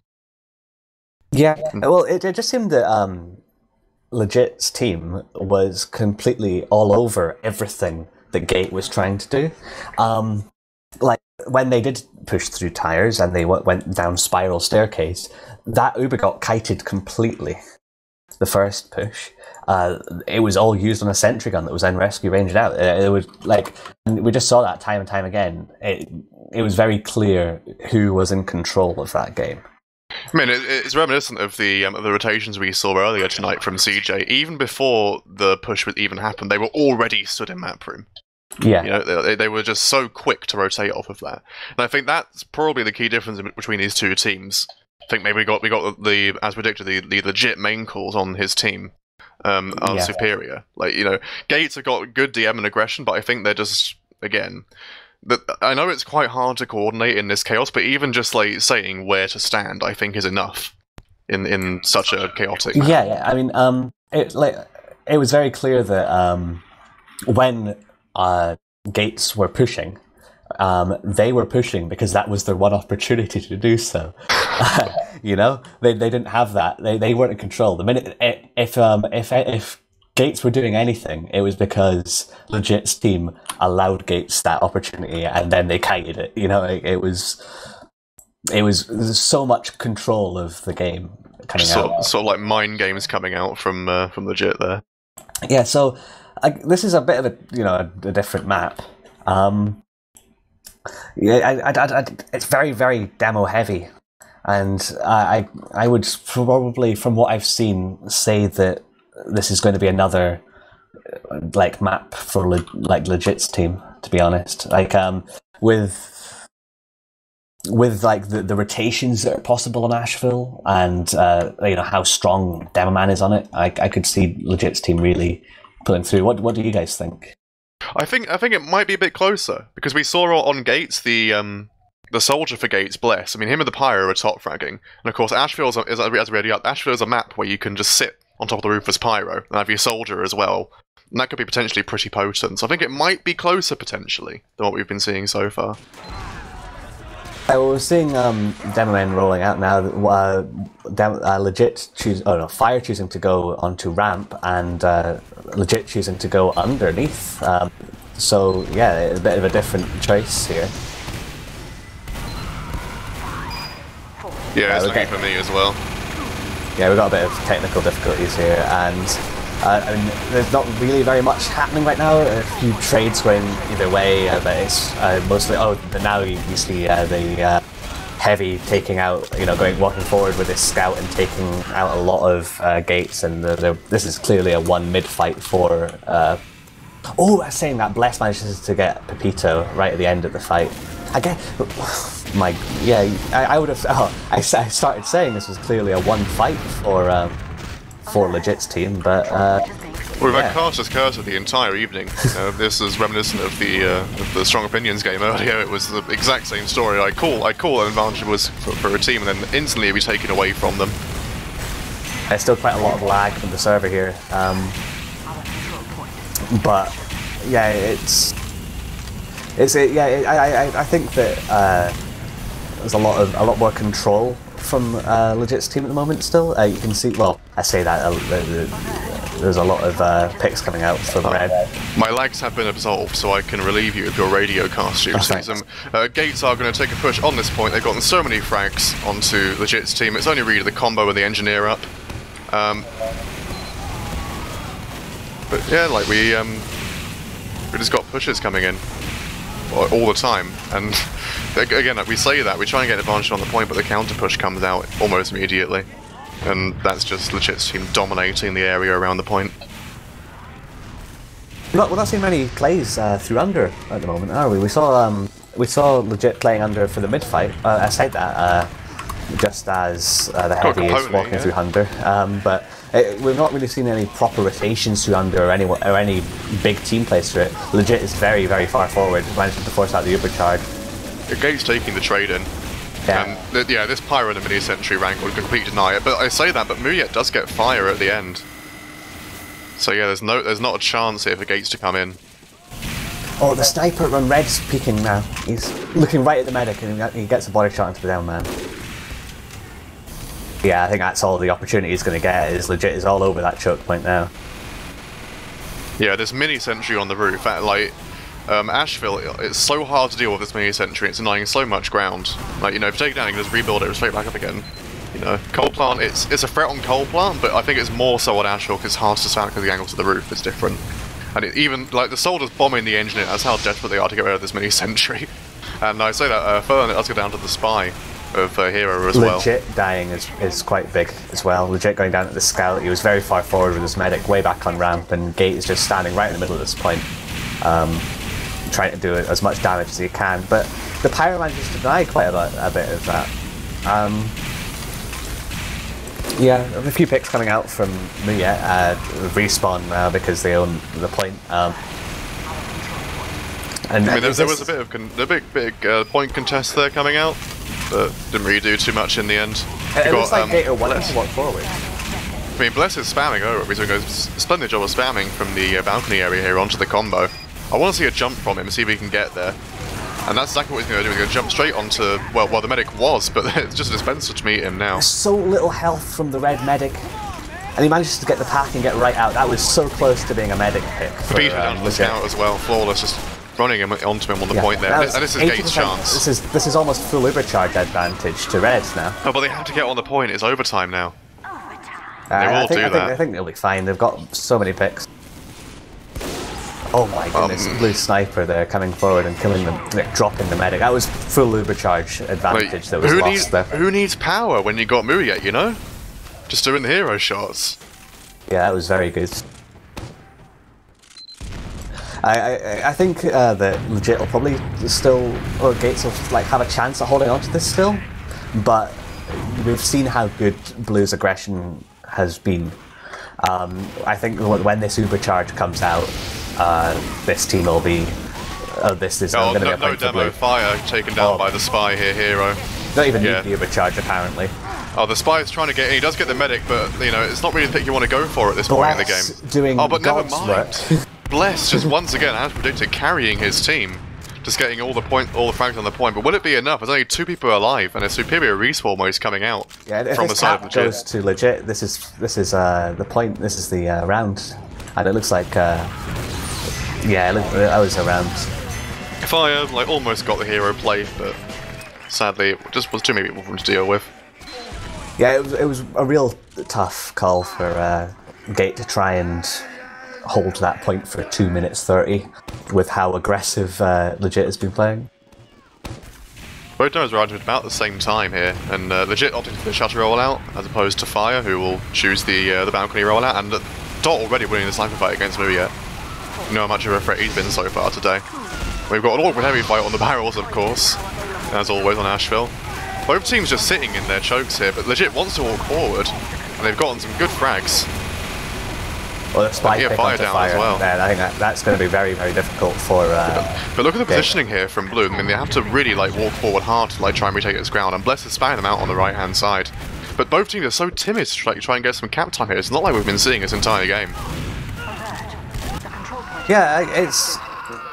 Yeah, well, it, it just seemed that um, Legit's team was completely all over everything that Gate was trying to do. Um, like when they did push through tires and they w- went down spiral staircase, that Uber got kited completely. The first push, uh, it was all used on a sentry gun that was then rescue ranged out. Uh, It was like we just saw that time and time again. It it was very clear who was in control of that game. I mean, it, it's reminiscent of the um, the rotations we saw earlier tonight from CJ. Even before the push would even happen, they were already stood in map room. Yeah. You know, they, they were just so quick to rotate off of that, and I think that's probably the key difference between these two teams. I think maybe we got we got the, as predicted the, the legit main calls on his team, um, are Yeah. superior. Like you know, Gates have got good DM and aggression, but I think they're just again. That I know it's quite hard to coordinate in this chaos, but even just like saying where to stand, I think is enough in in such a chaotic. map. Yeah, yeah. I mean, um, it like it was very clear that um, when uh, Gates were pushing, um, they were pushing because that was their one opportunity to do so. you know, they they didn't have that. They they weren't in control. The minute if um if if Gates were doing anything, it was because Legit's team allowed Gates that opportunity, and then they kited it. You know, it, it was. It was there's so much control of the game coming Sort out. sort of like mind games coming out from uh, from legit there. Yeah, so I, this is a bit of a you know a, a different map. Um, yeah, I, I, I, I- it's very very demo heavy, and I I I would probably from what I've seen say that this is going to be another uh, like map for le- like legit's team. To be honest, like um with with like the, the rotations that are possible on Ashville and uh, you know how strong Demoman is on it, I, I could see Legit's team really pulling through. What what do you guys think? I think I think it might be a bit closer because we saw on Gates the um the soldier for Gates Bless. I mean, him and the pyro are top fragging, and of course Ashville's a, is, as we already up. Ashville's a map where you can just sit on top of the roof as pyro and have your soldier as well. And that could be potentially pretty potent. So I think it might be closer potentially than what we've been seeing so far. Uh, well, we're seeing um, Demoman rolling out now. Uh, Dem- uh, legit choose. Oh no, Fire choosing to go onto ramp and uh, legit choosing to go underneath. Um, so yeah, a bit of a different choice here. Yeah, it's okay. looking for me as well. Yeah, we've got a bit of technical difficulties here, and uh, I mean, there's not really very much happening right now. A few trades going either way, uh, but it's uh, mostly. Oh, but now you, you see uh, the uh, heavy taking out, you know, going walking forward with his scout and taking out a lot of uh, gates, and the, the, this is clearly a one mid fight for. Oh, I was saying that Bless manages to get Pepito right at the end of the fight. I get my yeah. I, I would have. Oh, I, s- I started saying this was clearly a one fight for um, for Legit's team, but uh, We've Yeah. had Caster's curse the entire evening. You know, this is reminiscent of the uh, of the Strong Opinions game earlier. It was the exact same story. I call I call an advantage was for, for a team, and then instantly it be taken away from them. there's still quite a lot of lag from the server here. Um, but yeah, it's it's it, yeah. I, I I think that uh, there's a lot of a lot more control from uh, Legit's team at the moment. Still, uh, you can see. Well, I say that uh, the- the- there's a lot of uh, picks coming out from Red. My lags have been absolved, so I can relieve you of your radio cast thanks. Uh, Gates are going to take a push on this point. They've gotten so many frags onto Legit's team. It's only really the combo and the engineer up. Um, but yeah, like we um, we just got pushes coming in all the time, and again, we say that we try and get advantage on the point, but the counter push comes out almost immediately, and that's just legit team dominating the area around the point. We're not, we're not seeing many plays uh, through under at the moment, are we? We saw um, we saw legit playing under for the mid fight. Uh, I said that uh, just as uh, the heavy is walking yeah. through under, um, but it, we've not really seen any proper rotations through under or any or any big team plays through it. Legit is very very far forward, managing to force out the overcharge. Gates taking the trade in. Yeah. And th- yeah, this Pyro in the mini sentry rank would completely deny it. But I say that, but Muyet does get fire at the end. So yeah, there's no, there's not a chance here for Gates to come in. Oh, the sniper on red's peeking now. He's looking right at the medic and he gets a body shot into the down man. Yeah, I think that's all the opportunity he's going to get. Is legit is all over that choke point now. Yeah, this mini sentry on the roof, at, like um, Ashville, it's so hard to deal with this mini sentry. It's denying so much ground. Like you know, if you take it down, you can just rebuild it straight back up again. You know, coal plant, it's it's a threat on coal plant, but I think it's more so on Ashville because it's hard to stand because the angle to the roof is different. And it, even like the soldiers bombing the engine, that's how desperate they are to get rid of this mini sentry. And I say that uh, further, it does go down to the spy. Of uh, hero as well. Legit dying is, is quite big as well. Legit going down at the scout. He was very far forward with his medic, way back on ramp, and Gate is just standing right in the middle at this point, um, trying to do as much damage as he can. But the Pyro manages to deny quite a, lot, a bit of that. Um, yeah, a few picks coming out from Muya, uh, respawn now because they own the point. Um, and I mean, there, there was a bit of con- a big, big uh, point contest there coming out, but didn't really do too much in the end. It You looks like um, Gate are wanting Bless. to walk forward. I mean, Bless is spamming over. He's doing a splendid job of spamming from the uh, balcony area here onto the combo. I want to see a jump from him, and see if he can get there. And that's exactly what he's going to do. He's going to jump straight onto, well, well, the medic was, but it's just a dispenser to meet him now. so little health from the red medic. And he manages to get the pack and get right out. That was so close to being a medic pick. for, Beat it um, down to the scout as well. Flawless, just running him onto him on the Yeah, point there. this is 80%. Gate's chance. This is this is almost full overcharge advantage to Reds now. Oh, but they have to get on the point. It's overtime now. Uh, will I think, do I think, that. I think they'll be fine. They've got so many picks. Oh my goodness, Um, blue sniper there coming forward and killing them, like, dropping the medic. That was full overcharge Like, advantage that was who, lost needs, there. who needs power when you got Muriet, you know? Just doing the hero shots. Yeah, that was very good. I, I, I think uh, that legit will probably still, or Gates will like have a chance at holding on to this still, but we've seen how good Blue's aggression has been. Um, I think when this Ubercharge comes out, uh, this team will be. Oh, this is Oh, going to be no, a no demo Blue. fire taken down Oh. by the spy here, hero. Don't even yeah. need the Ubercharge apparently. Oh, the spy is trying to get in. He does get the medic, but you know it's not really the pick you want to go for at this point in the game. doing oh, but never mind. Bless just once again, as predicted, carrying his team, just getting all the point, all the frags on the point. But will it be enough? There's only two people alive, and a superior respawn is coming out Yeah, from the side of the goes to legit, this is this is uh, the point. This is the uh, round, and it looks like uh, yeah, look, that was a round. Fire like almost got the hero play, but sadly it just was too many people for him to deal with. Yeah, it was, it was a real tough call for uh, Gate to try and hold that point for two minutes thirty, with how aggressive uh, legit has been playing. Both demos are at about the same time here, and uh, legit opting for the shutter rollout as opposed to Fire, who will choose the uh, the balcony rollout. And uh, Dot already winning the sniper fight against Muriet. You know how much of a threat he's been so far today. We've got an awkward heavy fight on the barrels, of course, as always on Ashville. Both teams just sitting in their chokes here, but legit wants to walk forward, and they've gotten some good frags. Well, the spy Yeah, pick fire onto down fire. as well. Yeah, I think that, that's going to be very very difficult for. Uh, But look at the positioning here from Blue. I mean, they have to really like walk forward hard to like try and retake its ground. And Bless is spanning them out on the right hand side. But both teams are so timid to try, try and get some cap time here. It's not like we've been seeing this entire game. Yeah, it's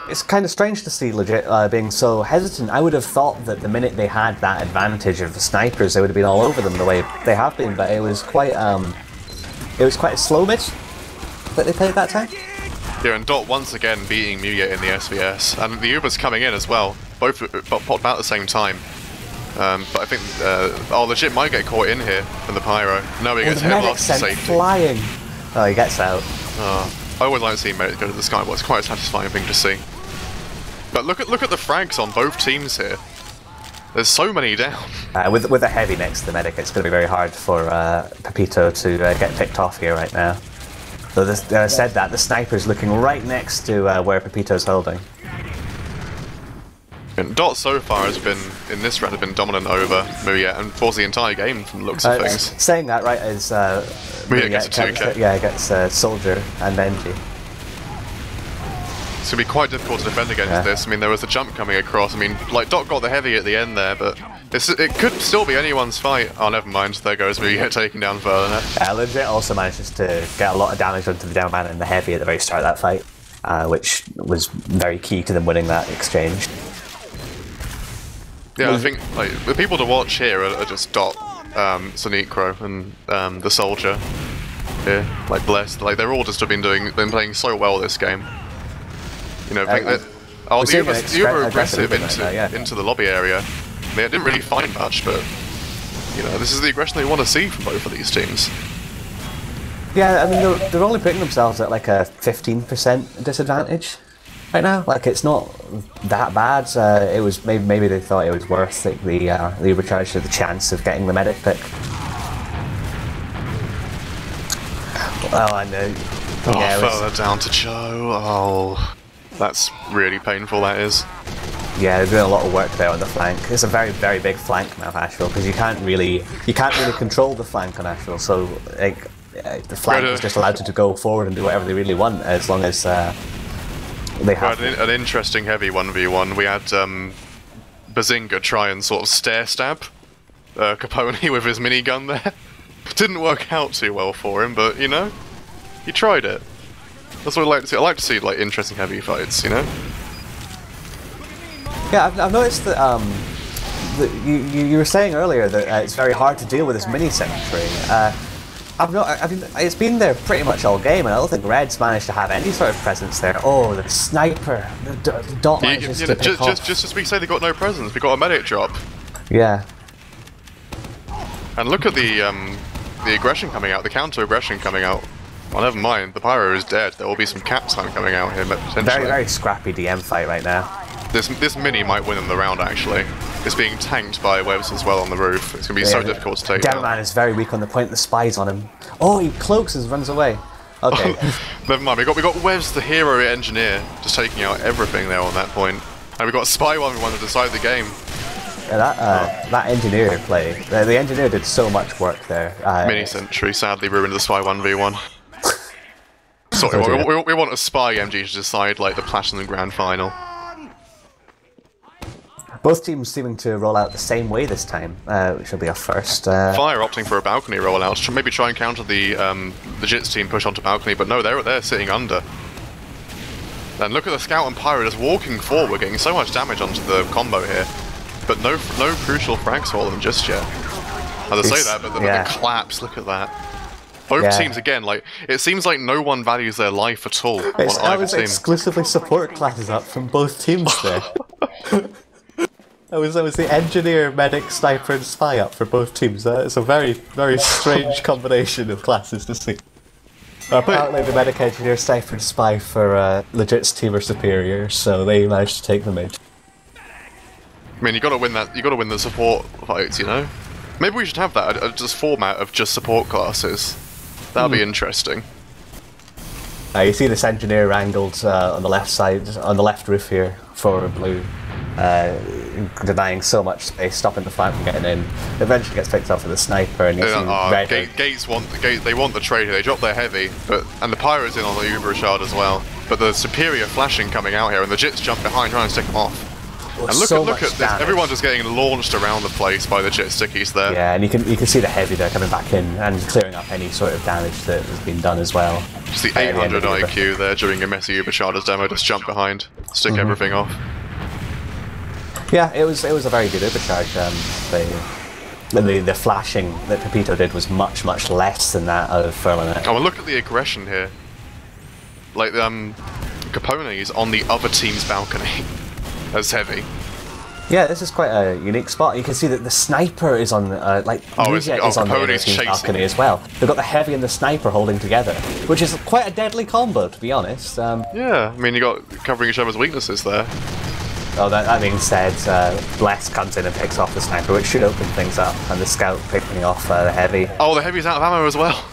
it's kind of strange to see legit uh, being so hesitant. I would have thought that the minute they had that advantage of the snipers, they would have been all over them the way they have been. But it was quite um, it was quite a slow mid that they played that time. Yeah, and Dot once again beating Muya in the SVS, and the Uber's coming in as well. Both uh, popped about at the same time. Um, but I think uh, oh, legit might get caught in here from the pyro. No, he Oh, gets the hit medic blast to sent safety. flying. Oh, he gets out. Oh, I always like seeing medics go to the sky. Well, it's quite a satisfying thing to see. But look at look at the frags on both teams here. There's so many down. Uh, with with a heavy next to the medic, it's going to be very hard for uh, Pepito to uh, get picked off here right now. So this, uh, said that the sniper's looking right next to uh, where Pepito's holding. And Dot so far has been in this round has been dominant over Muya and forced the entire game from the looks of Uh, things. saying that right is uh, Muya gets a 2K. yeah, gets uh, soldier and Benji. It's gonna be quite difficult to defend against Yeah. this. I mean, there was a jump coming across. I mean, like Dot got the heavy at the end there, but it's, it could still be anyone's fight. Oh, never mind. There goes Muya taken down further. Uh, Legit also manages to get a lot of damage onto the down man and the heavy at the very start of that fight, uh, which was very key to them winning that exchange. Yeah, I think like the people to watch here are, are just Dot, um, Sonic Crow, and um, the Soldier. Yeah, like blessed, like they're all just have been doing, been playing so well this game. You know, I think Uh, that oh, we're the seeing Uber, Uber aggressive aggressive into movement right now, yeah. into the lobby area. They didn't really find much, but you know, this is the aggression they want to see from both of these teams. Yeah, I mean they're, they're only putting themselves at like a fifteen percent disadvantage. right now. Like it's not that bad. Uh, it was maybe maybe they thought it was worth like, the uh, the overcharge to the chance of getting the medic pick. Oh, I know. Oh, Yeah, it was- down to Joe. Oh, that's really painful. That is. Yeah, they're doing a lot of work there on the flank. It's a very, very big flank now, Ashville, because you can't really, you can't really control the flank on Ashville. So, like, uh, the flank uh, is just allowed to go forward and do whatever they really want, as long as uh, they have. an, an interesting heavy one v one. We had um, Bazinga try and sort of stare stab uh, Capone with his minigun there. Didn't work out too well for him, but you know, he tried it. That's what I like to see. I like to see like interesting heavy fights. You know. Yeah, I've, I've noticed that. Um, that you, you, you were saying earlier that uh, it's very hard to deal with this mini sentry. Uh, I've not. I mean, it's been there pretty much all game, and I don't think Red's managed to have any sort of presence there. Oh, the sniper, the, the dot You- manages you to pick just, off. just, just as we say they got no presence, we got a medic drop. Yeah, And look at the um, the aggression coming out, the counter aggression coming out. Well, never mind. The pyro is dead. There will be some cat time coming out here, but potentially. very very scrappy DM fight right now. This this mini might win them the round. Actually, it's being tanked by Webs as well on the roof. It's gonna be so Yeah, difficult to take down. Man is very weak on the point. The spies on him. Oh, he cloaks and runs away. Okay. Never mind. We got we got Webs, the hero engineer, just taking out everything there on that point. And we got Spy one one to decide the game. Yeah, that uh, that engineer play. The, the engineer did so much work there. Uh, Mini Sentry sadly ruined the Spy one v one. Sorry, we, dear. we, we want a Spy MG to decide like the Platinum Grand Final. Both teams seeming to roll out the same way this time, uh, which will be our first. Uh, Fire opting for a balcony rollout, tr- maybe try and counter the um, the Jits team push onto balcony, but no, they're they're sitting under. And look at the scout and pyro just walking forward, getting so much damage onto the combo here, but no no crucial frags for them just yet. As I say that, but the, yeah. the collapse, look at that. Both Yeah. teams again, like it seems like no one values their life at all it's, on either was team. exclusively support classes up from both teams there. That was, that was the engineer, medic, sniper, and spy up for both teams. That is a very, very strange combination of classes to see. Apparently, the medic, engineer, sniper, and spy for uh, Legit's team are superior, so they managed to take the mid. I mean, you got to win that. You got to win the support fights, you know. Maybe we should have that a, a just format of just support classes. That'd Hmm. be interesting. Uh, you see this engineer wrangled uh, on the left side, on the left roof here for blue, uh, denying so much space, stopping the flank from getting in. Eventually gets picked up with the sniper, and you see. Gate, Gates want the Gate, they want the trade. They drop their heavy, but and the pyro's in on the Uber shard as well. But the superior flashing coming out here, and the Jits jump behind trying to stick them off. And look so at look at this! damage. Everyone just getting launched around the place by the Jit stickies there. Yeah, and you can you can see the heavy there coming back in and clearing up any sort of damage that has been done as well. Just the at the end 800 of the Uber. IQ there during a messy Uber demo. Just jump behind, stick Mm-hmm. everything off. Yeah, it was it was a very good overcharge. Um, the, the the flashing that Pepito did was much much less than that of Firmament. Oh, and look at the aggression here. Like um, Capone is on the other team's balcony. That's heavy. Yeah, this is quite a unique spot. You can see that the sniper is on, uh, like, Oh, Lugia oh, is on the other Capone's team's chasing. balcony as well. They've got the heavy and the sniper holding together, which is quite a deadly combo, to be honest. Um, Yeah, I mean you got covering each other's weaknesses there. oh, that, that being said, uh, Bless comes in and picks off the sniper, which should open things up, and the scout picking off uh, the heavy. Oh, the heavy's out of ammo as well.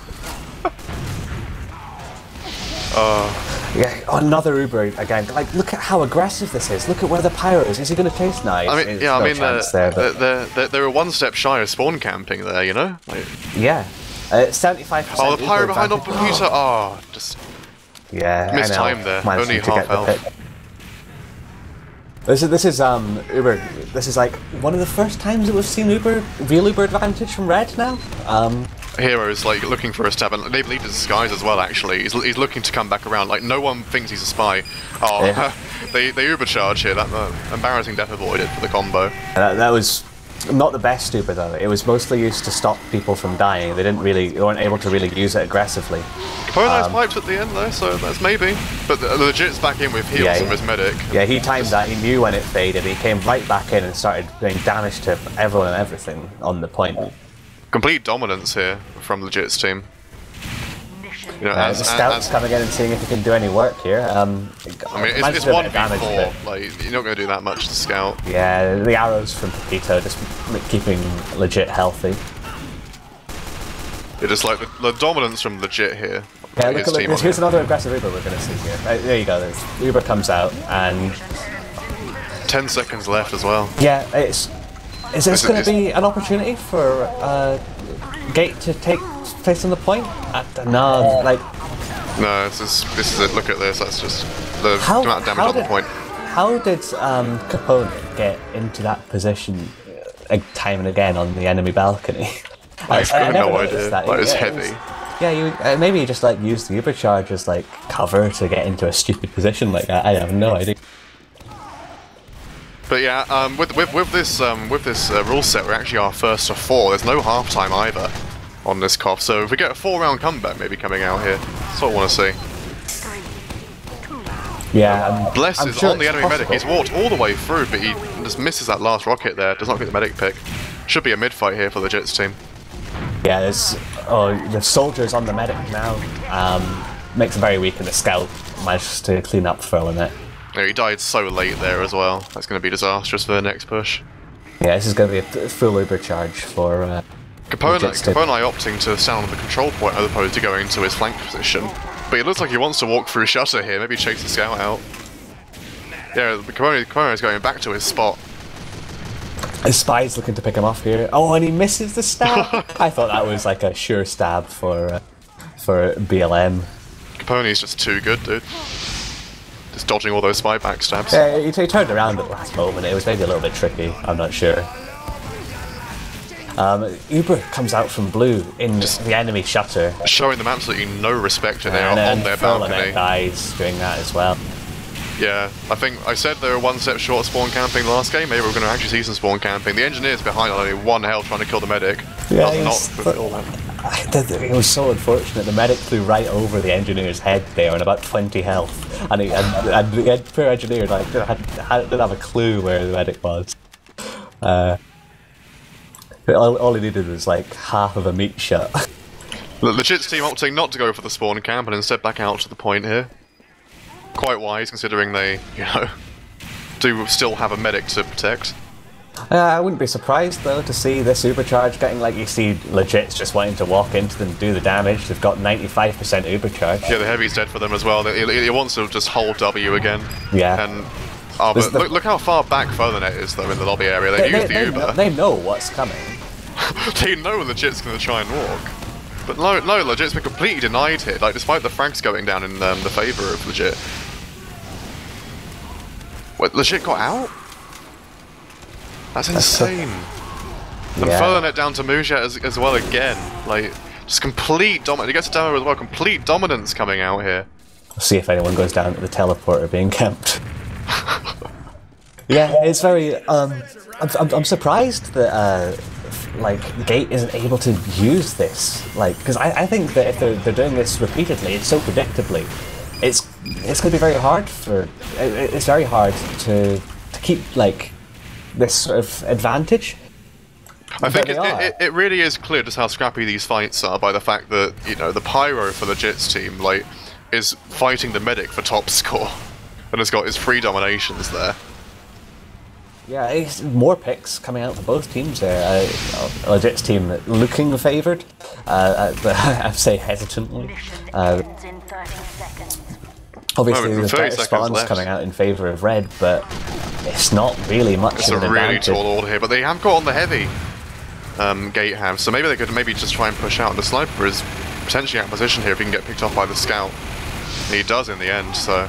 Yeah, oh, another Uber again. Like, look at how aggressive this is. Look at where the pirate is. Is he going to chase now? I mean, There's yeah, I mean, uh, there, they're, but they're, they're, they're one step shy of spawn camping there, you know? Like, yeah. Uh, 75%. oh, the pirate Uber behind on computer. Oh, just Yeah, Missed time there. Managing Only to half get the health. This is this is um Uber. This is like one of the first times that we've seen Uber real Uber advantage from Red now. Um, Hero's like looking for a stab, and they believe in disguise as well. Actually, he's, he's looking to come back around. Like no one thinks he's a spy. Oh, Yeah. they they uber charge here. That uh, embarrassing death avoided for the combo. that, that was not the best Uber though. It was mostly used to stop people from dying. They didn't really, they weren't able to really use it aggressively. Capone has Um, pipes at the end though, so that's maybe. But the, the legit's back in with heals Yeah, and his medic. Yeah, he timed that. He knew when it faded. He came right back in and started doing damage to everyone and everything on the point. Complete dominance here from legit's team. You know, Uh, as, the as- scout's as- coming in and seeing if he can do any work here. Um, I mean, it's, managed it's to do a one bit v of damage, four. Like you're not going to do that much to scout. Yeah, the arrows from Pepito just keeping legit healthy. It is like the, the dominance from legit here. Yeah, His look at team look, on here's another aggressive Uber we're going to see here. Right, there you go. There's, Uber comes out, and Ten seconds left as well. yeah, it's is this going to be an opportunity for uh, Gate to take place on the point? I don't. Like No, this is this is it. Look at this. That's just the how amount of damage how on the point. How did um, Capone get into that position uh, time and again on the enemy balcony? I've got never no noticed idea. that. Like, it's Yeah, it was- heavy. Yeah, you uh, maybe you just like use the Uber charge as like cover to get into a stupid position like that. I have no idea. But yeah, um, with, with with this um, with this uh, rule set, we're actually our first to four. There's no halftime either on this Koth. So if we get a four-round comeback, maybe coming out here, that's what I want to see. Yeah, I'm, Bless is sure on the enemy medic. He's walked all the way through, but he just misses that last rocket there. Does not get the medic pick. Should be a mid fight here for the Jets team. Yeah, there's oh the soldiers on the medic now. Um, makes him very weak, and the scout manages to clean up throwing limit. Yeah, he died so late there as well. That's going to be disastrous for the next push. Yeah, this is going to be a full Ubercharge for. Uh, Capone. Capone opting to stand on the control point as opposed to going to his flank position. But it looks like he wants to walk through shutter here, maybe chase the scout out. Yeah, Capone, Capone is going back to his spot. his spy's looking to pick him off here. Oh, and he misses the stab. I thought that was like a sure stab for uh, for BLM. Capone's just too good, dude. Just dodging all those spy backstabs. Yeah, he, he turned around at the last moment. It was maybe a little bit tricky. I'm not sure. Um, Uber comes out from blue in the enemy shutter, Showing them absolutely no respect in there on their balcony. dies doing that as well. Yeah, I think I said they were one step short of spawn camping last game. Maybe we're going to actually see some spawn camping. The engineer's behind on only one health trying to kill the medic. Yeah, Not- not was- fulfill them. I- th- It was so unfortunate. The medic flew right over the engineer's head there on about 20 health, and, he, and, and the poor engineer like had, had, didn't have a clue where the medic was. Uh, all, all he needed was like half of a meat shot. The Legit's team opting not to go for the spawn camp and instead back out to the point here. Quite wise considering they, you know, do still have a medic to protect. Uh, I wouldn't be surprised though to see this supercharge getting like you see legits just wanting to walk into them do the damage. They've got 95% supercharge. Yeah, the heavy's dead for them as well. It wants to just hold W again. Yeah. And oh, but the- look, look how far back Furthernet is though in the lobby area. They, They, use they, the they Uber. know, they know what's coming. they know Legit's going to try and walk. But no, no, Legit's been completely denied here. Like, despite the frags going down in um, the favour of Legit. What, Legit got out? That's insane. And Yeah. it down to Muja as, as well again. Like, just complete dominance. He gets a demo as well. Complete dominance coming out here. We'll see if anyone goes down to the teleporter being camped. yeah, it's very. Um, I'm, I'm, I'm surprised that uh, like Gate isn't able to use this. Like, because I, I think that if they're, they're doing this repeatedly and so predictably, it's it's going to be very hard for. It, it's very hard to to keep like this sort of advantage. I think it, it, it really is clear just how scrappy these fights are by the fact that you know the pyro for the Jits team like is fighting the medic for top score, and has got his three dominations there. Yeah, it's more picks coming out for both teams there. Uh, Legit's team looking favoured, uh, uh, I say hesitantly. Uh, obviously, there's 30 better spawns left. coming out in favour of red, but it's not really much It's of a really advantage. tall order here, but they have got on the heavy um, gate have, so maybe they could maybe just try and push out. The sniper is potentially out of position here if he can get picked off by the scout. And he does in the end, so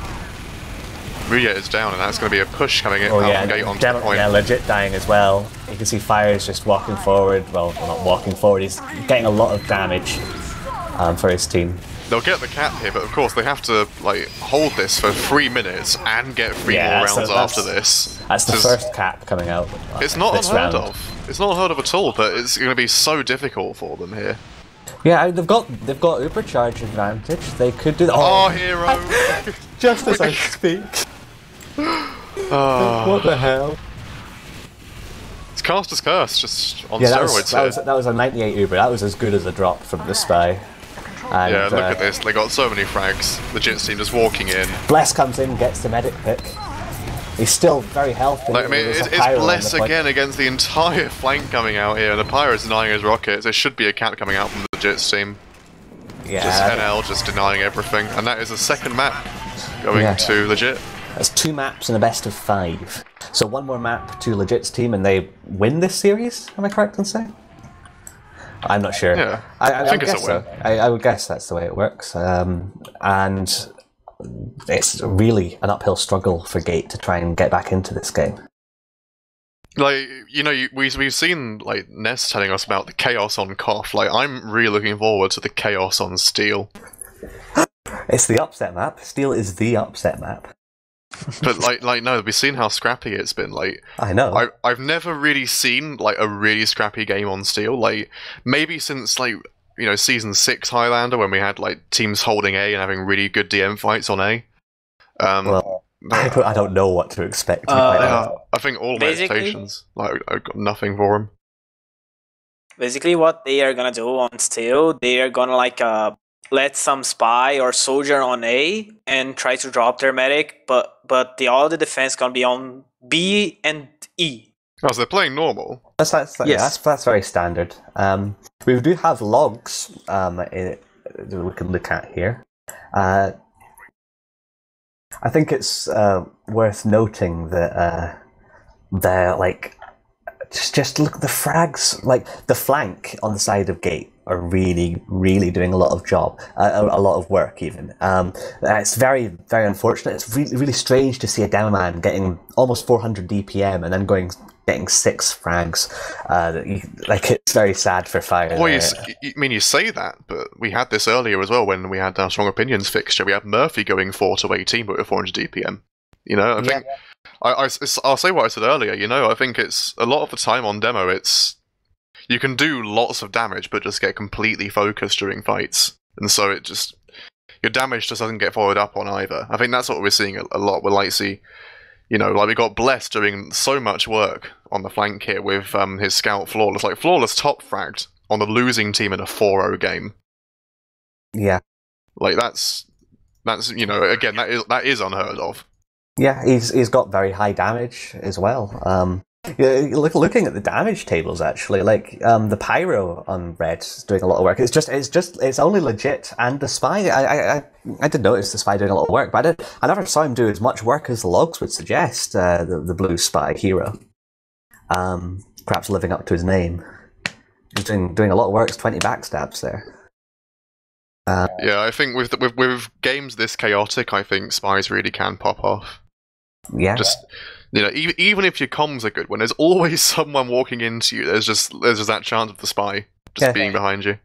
Muya is down, and that's going to be a push coming in Oh out yeah, gate onto the point. yeah, legit dying as well. You can see Fires just walking forward. Well, not walking forward. He's getting a lot of damage um, for his team. They'll get the cap here, but of course they have to like hold this for three minutes and get three Yeah, more rounds the- that's- after this. That's the first cap coming out. uh, It's not unheard round. of. It's not unheard of at all, but it's going to be so difficult for them here. Yeah, they've got they've got Ubercharge advantage. They could do that. Oh, hero! just as I speak. Ah. What the hell? it's Caster's Curse, just on Yeah, that steroids was, that was that was a 98 Uber. That was as good as a drop from the spy. The And, Yeah, look uh, at this. They got so many frags. The Jits team just walking in. Bless comes in, gets the medic pick. He's still very healthy. Like, I mean, it's, it's Bless again against the entire flank coming out here, and the Pyro's denying his rockets. There should be a cap coming out from the Jits team. Yeah, Just NL just denying everything, and that is a second map going Yeah. to legit. That's two maps and a best of five. So one more map to Legit's team, and they win this series. Am I correct in saying? I'm not sure. Yeah, I, I I, think would it's a guess so. I, I would guess that's the way it works. Um, and it's really an uphill struggle for Gate to try and get back into this game. Like you know, we we've seen like Ness telling us about the chaos on Koth. Like I'm really looking forward to the chaos on Steel. It's the upset map. Steel is the upset map. But like like no, we've seen how scrappy it's been. Like I know. I I've never really seen like a really scrappy game on Steel. Like maybe since like you know season six Highlander when we had like teams holding A and having really good DM fights on A. Um, well, I don't, I don't know what to expect. Uh, quite yeah. I think all my Basically- expectations like i've got nothing for them. Basically, what they are gonna do on Steel, they are gonna like uh let some spy or soldier on A and try to drop their medic, but but the all the defense gonna be on B and E. Oh, so they're playing normal. That's that's yeah, Yes. that's that's very standard. Um, we do have logs um, in, that we can look at here. Uh, I think it's uh, worth noting that uh, they're like just just look at the frags like the flank on the side of gate are really really doing a lot of job uh, a, a lot of work even um, it's very very unfortunate it's really really strange to see a demo man getting almost 400 dpm and then going getting six frags uh, like it's very sad for fire Well, you, there. s- y- I mean, you say that, but we had this earlier as well when we had our strong opinions fixture. We had Murphy going four to eighteen, but with 400 DPM. You know, I Yeah. think I, I, will say what I said earlier. You know, I think it's a lot of the time on demo. It's you can do lots of damage, but just get completely focused during fights, and so it just your damage just doesn't get followed up on either. I think that's what we're seeing a, a lot with Lightsy. You know, like we got Blessed doing so much work on the flank here with um, his scout Flawless. Like Flawless top fragged on the losing team in a 4-0 game. yeah Like that's that's you know again that is that is unheard of. Yeah, he's he's got very high damage as well. Um, look, looking at the damage tables, actually, like um, the pyro on red is doing a lot of work. It's just it's just it's only legit, and the spy. I I, I, did notice the spy doing a lot of work, but I did I never saw him do as much work as the logs would suggest. Uh, the the blue spy hero, um, perhaps living up to his name. He's doing doing a lot of work. It's Twenty backstabs there. Uh, Yeah, I think with with with games this chaotic, I think spies really can pop off. yeah, Just you know, even even if your comms are good, when there's always someone walking into you, there's just there's just that chance of the spy just Yeah. being behind you.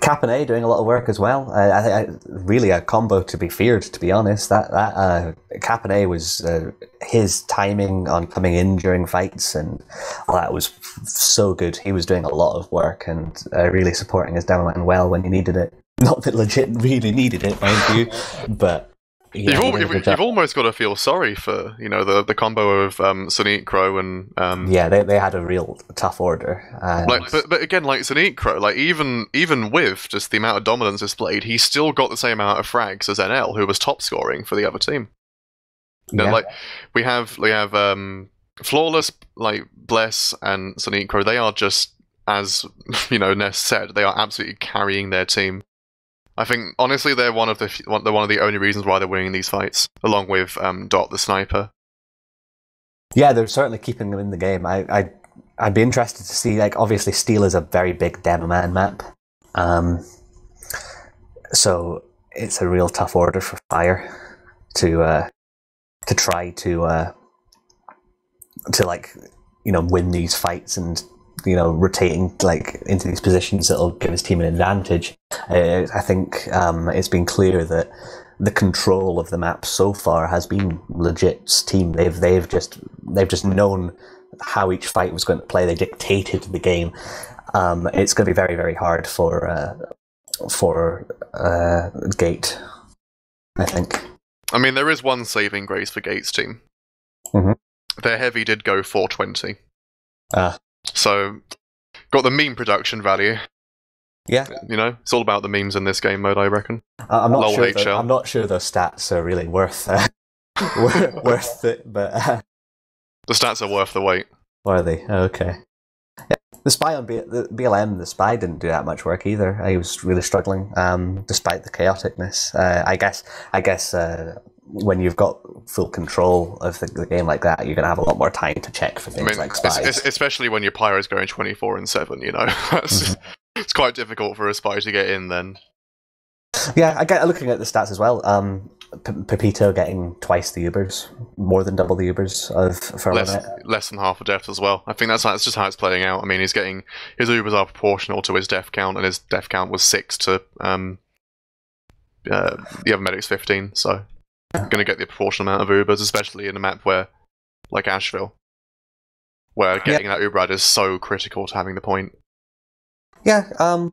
Cap and A doing a lot of work as well. I, I, I, really a combo to be feared, to be honest. That that uh, Cap and A was uh, his timing on coming in during fights, and all that was so good. He was doing a lot of work and uh, really supporting his demo well when he needed it. Not that legit really needed it, mind you, but yeah, you've, al- you've, you've almost got to feel sorry for you know the the combo of um, Sonic Crow and um, yeah, they, they had a real tough order. Like, but but again, like Sonic Crow, like even even with just the amount of dominance displayed, he still got the same amount of frags as NL, who was top scoring for the other team. You know, Yeah. like we have we have um, flawless like Bless and Sonic Crow. They are just as you know Ness said, they are absolutely carrying their team. I think honestly they're one of the they're one of the only reasons why they're winning these fights, along with um, Dot the sniper. Yeah, they're certainly keeping them in the game. I, I, I'd be interested to see. Like, obviously, Steel is a very big demo man map, um, so it's a real tough order for Fire to uh, to try to uh, to like you know win these fights and you know rotating like into these positions that'll give his team an advantage. Uh, I think um, it's been clear that the control of the map so far has been legit's team. They've they've just they've just known how each fight was going to play. They dictated the game. Um, it's going to be very very hard for uh, for uh, Gate. I think. I mean, there is one saving grace for Gates' team. Mhm. Their heavy did go 420. Ah. So, got the meme production value. Yeah, You know, it's all about the memes in this game mode, I reckon. I- I'm not Lol sure. HL. I'm not sure those stats are really worth uh, worth it, but uh, The stats are worth the wait. are they? Okay. Yeah. The spy on B- the BLM, the spy didn't do that much work either. I was really struggling, um, despite the chaoticness. Uh, I guess. I guess uh, when you've got full control of the, the game like that, you're gonna have a lot more time to check for I things mean, like es- especially when your pyro's going 24 and 7, you know. That's, It's quite difficult for a spy to get in then. Yeah, I get looking at the stats as well. Um, P- Pepito getting twice the Ubers, more than double the Ubers of Less, Firmament. less than half a death as well. I think that's, how, that's just how it's playing out. I mean, he's getting his Ubers are proportional to his death count, and his death count was six to um, uh, the other medic's 15. So, going to get the proportional amount of Ubers, especially in a map where, like Ashville, where getting that Uber ride is so critical to having the point. Yeah, um,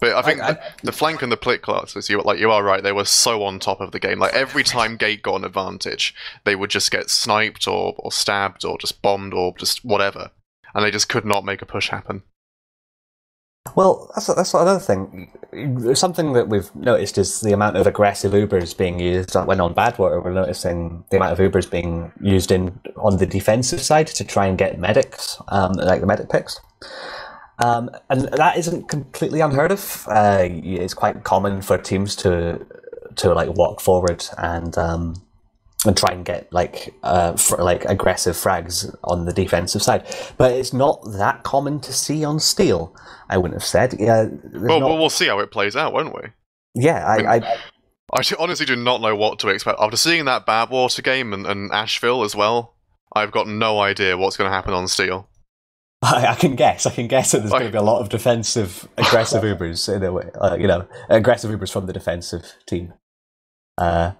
But I think I- the, the flank and the plit classes, you like you are right. They were so on top of the game. Like every time Gate got an advantage, they would just get sniped or, or stabbed or just bombed or just whatever, and they just could not make a push happen. Well, that's that's another thing. Something that we've noticed is the amount of aggressive Ubers being used. When on Badwater, we're noticing the amount of Ubers being used in on the defensive side to try and get medics, um, like the medic picks. Um, and that isn't completely unheard of. Uh, it's quite common for teams to to like walk forward and um, and try and get like uh, fr- like aggressive frags on the defensive side. But it's not that common to see on Steel. I wouldn't have said. Yeah, Well, not- well, we'll see how it plays out, won't we? yeah. I, I I do- honestly do not know what to expect after seeing that Badwater game and, and Ashville as well. I've got no idea what's going to happen on Steel. I, I can guess. I can guess that there's going to be a lot of defensive, aggressive Ubers in a way. Uh, you know, aggressive Ubers from the defensive team. Uh,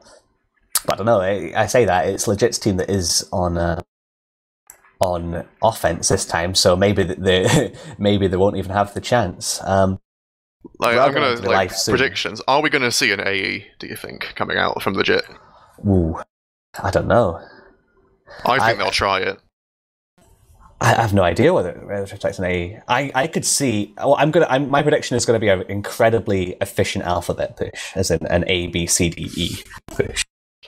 I don't know. I, I say that it's legit's team that is on uh, on offense this time, so maybe th- they maybe they won't even have the chance. Um, Like, I'm going to like soon. predictions. Are we going to see an AE? Do you think coming out from legit? ooh, I don't know. I think I- they'll try it. I have no idea whether whether to protect an A. I, I could see. Well, I'm gonna. I'm, my prediction is going to be an incredibly efficient alphabet push, as in an A B C D E push.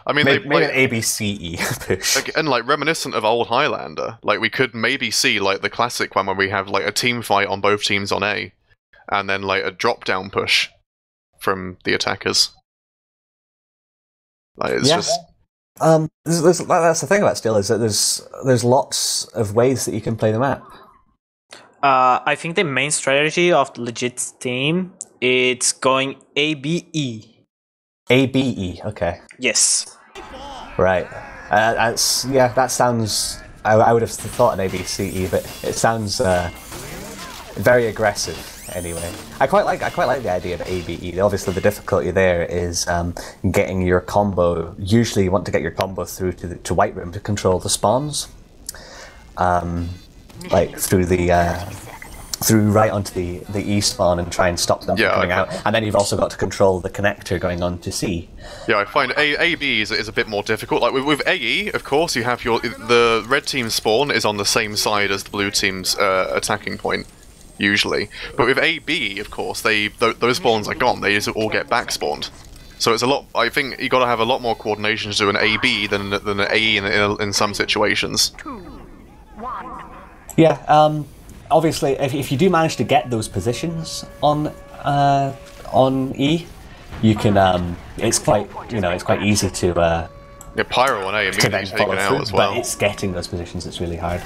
I mean, Maybe, they, maybe like, an A B C E push. Like, and like reminiscent of old Highlander, like we could maybe see like the classic one where we have like a team fight on both teams on A, and then like a drop down push from the attackers. Like it's Yeah. just Um, there's, there's, that's the thing about Steel is that there's there's lots of ways that you can play the map. Uh, I think the main strategy of the legit team it's going A B E. A B E. Okay, Yes. right. Uh, that's yeah. That sounds. I, I would have thought an A B C E, but it sounds uh, very aggressive. Anyway, I quite like I quite like the idea of A B E. Obviously, the difficulty there is um, getting your combo. Usually, you want to get your combo through to the, to White Room to control the spawns. Um, like through the uh, through right onto the the E spawn and try and stop them Yeah, from coming okay. out. And then you've also got to control the connector going on to C. yeah. I find A A B is, is a bit more difficult. Like with, with AE, of course, you have your the red team spawn is on the same side as the blue team's uh, attacking point. Usually, but with AB, of course, they th- those spawns are gone. They just all get back spawned. So it's a lot. I think you got to have a lot more coordination to do an AB than than an AE in, in, in some situations. Yeah, um, obviously, if, if you do manage to get those positions on uh, on E, you can. Um, it's quite you know it's quite easy to uh, Yeah, Pyro on A immediately taken out as well. but it's getting those positions that's really hard.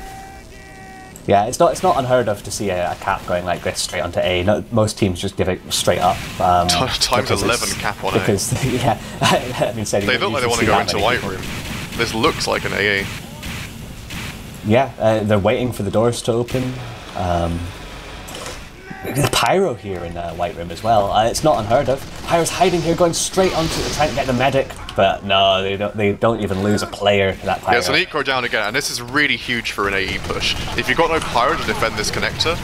Yeah, it's not it's not unheard of to see a, a cap going like this straight onto A. No, most teams just give it straight up. Um, Ti- times 11 cap on A. because yeah, I mean, They look like they want to go into White people. Room. This looks like an AA. Yeah, uh, they're waiting for the doors to open. Um, the pyro here in uh, White Room as well. Uh, it's not unheard of. Pyro's hiding here, going straight onto trying to get the medic, but no, they don't. They don't even lose a player to that pyro. Yeah, it's an eco down again, and this is really huge for an AE push. If you've got no pyro to defend this connector,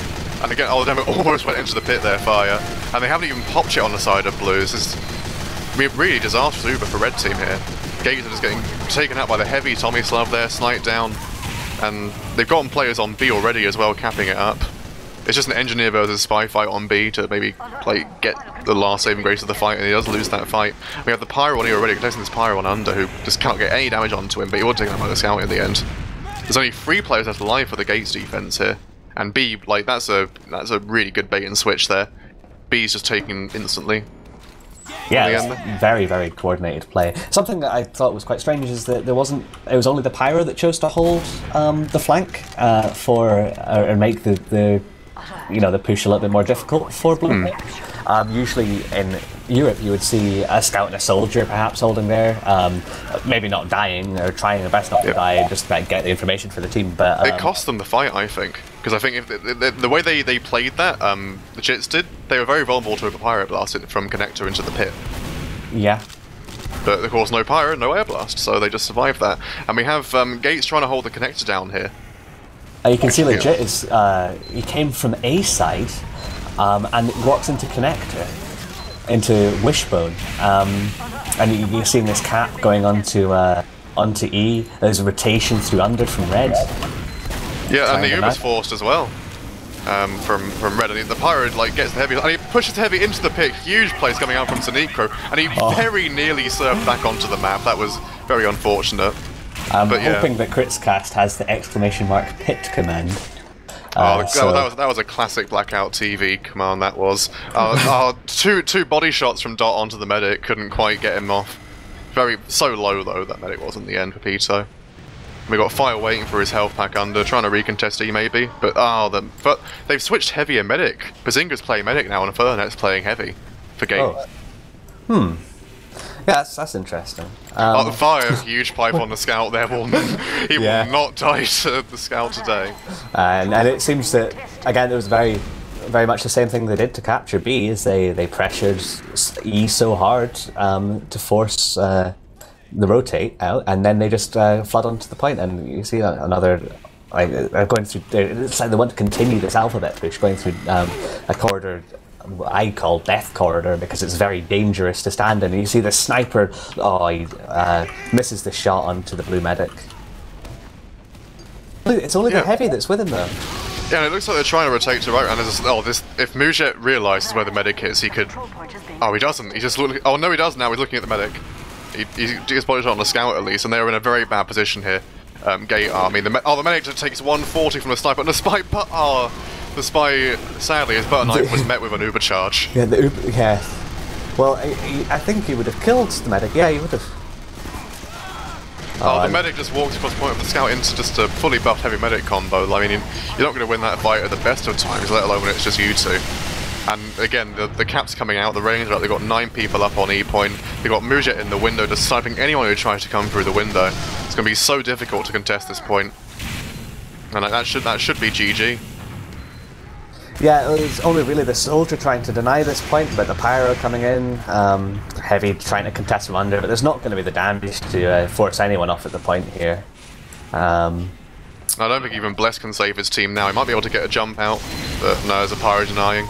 and again, oh damn it, almost went into the pit there, fire, and they haven't even popped it on the side of blues. This is re- really disastrous Uber for red team here. Gators are just getting taken out by the heavy Tommy Slav there, sniped down, and they've gotten players on B already as well, capping it up. It's just an engineer versus spy fight on B to maybe get the last saving grace of the fight, and he does lose that fight. We have the Pyro on here already, contesting this Pyro on under, who just can't get any damage onto him, but he will take him out of the scout in the end. There's only three players left alive for the Gates defense here, and B like that's a that's a really good bait and switch there. B's just taken instantly. Yeah, the it's end. very, very coordinated play. Something that I thought was quite strange is that there wasn't. It was only the pyro that chose to hold um, the flank uh, for uh, and make the, the you know the push a little bit more difficult for Blue. Um, usually in Europe, you would see a scout and a soldier perhaps holding there, um, maybe not dying or trying their best not to die just like, get the information for the team. But It um, cost them the fight, I think, because I think if the, the, the way they, they played that, um, the Jits did, they were very vulnerable to a Pyro Blast from Connector into the pit. yeah, But of course, no Pyro, no Air Blast, so they just survived that. And we have um, Gates trying to hold the Connector down here. Uh, you can see Actually, legit is uh, he came from A side um, and walks into connector into Wishbone, um, and you, you're seeing this cap going onto uh, onto E. There's a rotation through under from red. Yeah, and the Uber's forced as well. Um, from from Red, and the pirate like gets the heavy, and he pushes the heavy into the pit. Huge plays coming out from Sonic Crow, and he Oh. very nearly surfed back onto the map. That was very unfortunate. I'm But yeah. hoping that KritzKast has the exclamation mark pit command. Oh, Uh, that, so- that was that was a classic blackout TV command. That was uh, uh, two two body shots from Dot onto the medic couldn't quite get him off. Very so low though that medic was in the end for Pito. We got Fire waiting for his health pack under, trying to recontest E maybe, but oh, the but they've switched heavy and medic. Bazinga's playing medic now, and Fernet's playing heavy for Gate. Oh. Yeah, that's, that's interesting. Oh, Um, the fire, huge pipe on the scout there, he Yeah. will not die to the scout today. and, and it seems that again it was very very much the same thing they did to capture B is they they pressured E so hard um, to force uh, the rotate out and then they just uh, flood onto the point and you see another like uh, going through they- it's like they want to continue this alphabet push going through um, a corridor I call death corridor because it's very dangerous to stand in. And you see the sniper, oh, he uh, misses the shot onto the blue medic. It's only Yeah. the heavy that's with him though. Yeah, and it looks like they're trying to rotate to right, and there's this, oh, this if Mujet realizes where the medic is, he could. Control point has been Oh, he doesn't. He's just looking. Oh no, he does now. He's looking at the medic. He, he gets body shot on the scout at least, and they're in a very bad position here. Um, Gate army. The oh, the medic just takes 140 from the sniper, and the spy. But oh, the spy. Sadly, his butter knife was met with an Uber charge. Yeah, the Uber, yeah. Well, I, I I think he would have killed the medic. Yeah, he would have. Oh, the and- medic just walks across the point of the scout into just a fully buffed heavy medic combo. I mean, you're not going to win that fight at the best of times, let alone when it's just you two. And again, the, the cap's coming out, the range up, they've got nine people up on E point, they've got Mujet in the window just sniping anyone who tries to come through the window. It's going to be so difficult to contest this point. And that- that should that should be GG. Yeah, it's only really the soldier trying to deny this point, but the pyro coming in, um, heavy trying to contest from under, but there's not going to be the damage to uh, force anyone off at the point here. Um, I don't think even Bless can save his team now. He might be able to get a jump out, but no, there's a pyro denying.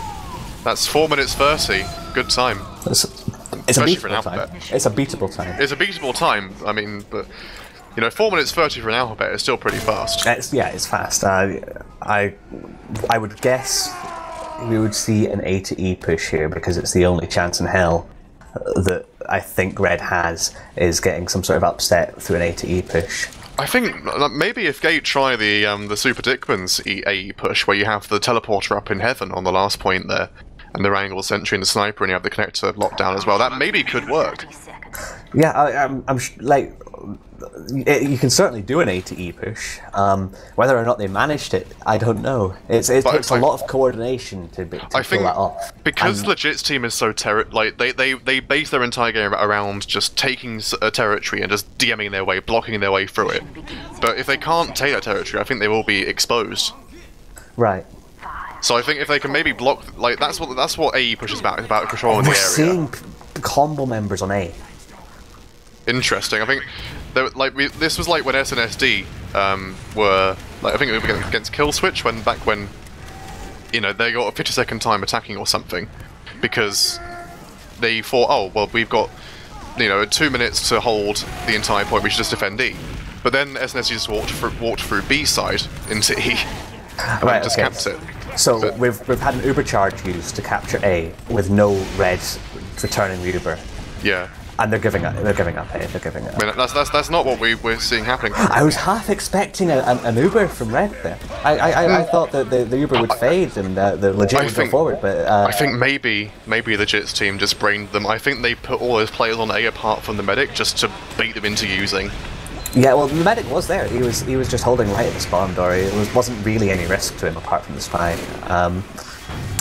That's 4 minutes 30. Good time. it's, it's a Especially for an beatable time. alphabet. It's a beatable time. It's a beatable time, I mean, but, you know, 4 minutes 30 for an alphabet is still pretty fast. It's, yeah, it's fast. Uh, I, I would guess we would see an A to E push here because it's the only chance in hell that I think Red has is getting some sort of upset through an A to E push. I think maybe if Gate try the um, the Super Dickman's EA push, where you have the teleporter up in heaven on the last point there, and the Wrangle Sentry and the Sniper, and you have the connector locked down as well, that maybe could work. Yeah, I, I'm, I'm sh- like, it, you can certainly do an A to E push. Um, whether or not they managed it, I don't know. It's, it But takes a lot of coordination to, be, to I pull think that off. because And- Legit's team is so terri like they, they they base their entire game around just taking a territory and just DMing their way, blocking their way through it. But if they can't take that territory, I think they will be exposed. right. So I think if they can maybe block, like that's what that's what AE pushes about. It's about controlling We're the area. seeing combo members on A. interesting. I think there, like we, this was like when SNSD um, were like I think it was against Kill Switch when back when you know they got a 50 second time attacking or something because they thought oh well we've got you know two minutes to hold the entire point we should just defend E. But then SNSD just walked through, walked through B side into E and Right, just okay. capped it. So But- we've we've had an Uber charge used to capture A with no red returning the Uber, Yeah. and they're giving up. They're giving up A. They're giving up. I mean, that's that's that's not what we we're seeing happening. I was half expecting a, an, an Uber from Red there. I I, I, I thought that the, the Uber would fade and uh, the legit I would think- go forward, but uh, I think maybe maybe the Jits team just brained them. I think they put all those players on A apart from the medic just to bait them into using. Yeah. Well, the medic was there. He was he was just holding right at the spawn door. It was, wasn't really any risk to him apart from the spy. Um,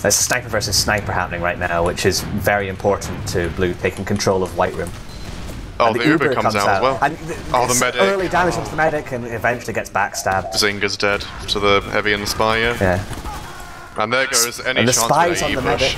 it's sniper versus sniper happening right now, which is very important to Blue taking control of White Room. Oh, And the Uber, comes, out, as well. And th- Oh, the medic. Early damage onto the medic and eventually gets backstabbed. Zinga's dead to the heavy and the spy. Yeah. Yeah. And there goes any And the chance spy's of on the AE push. medic.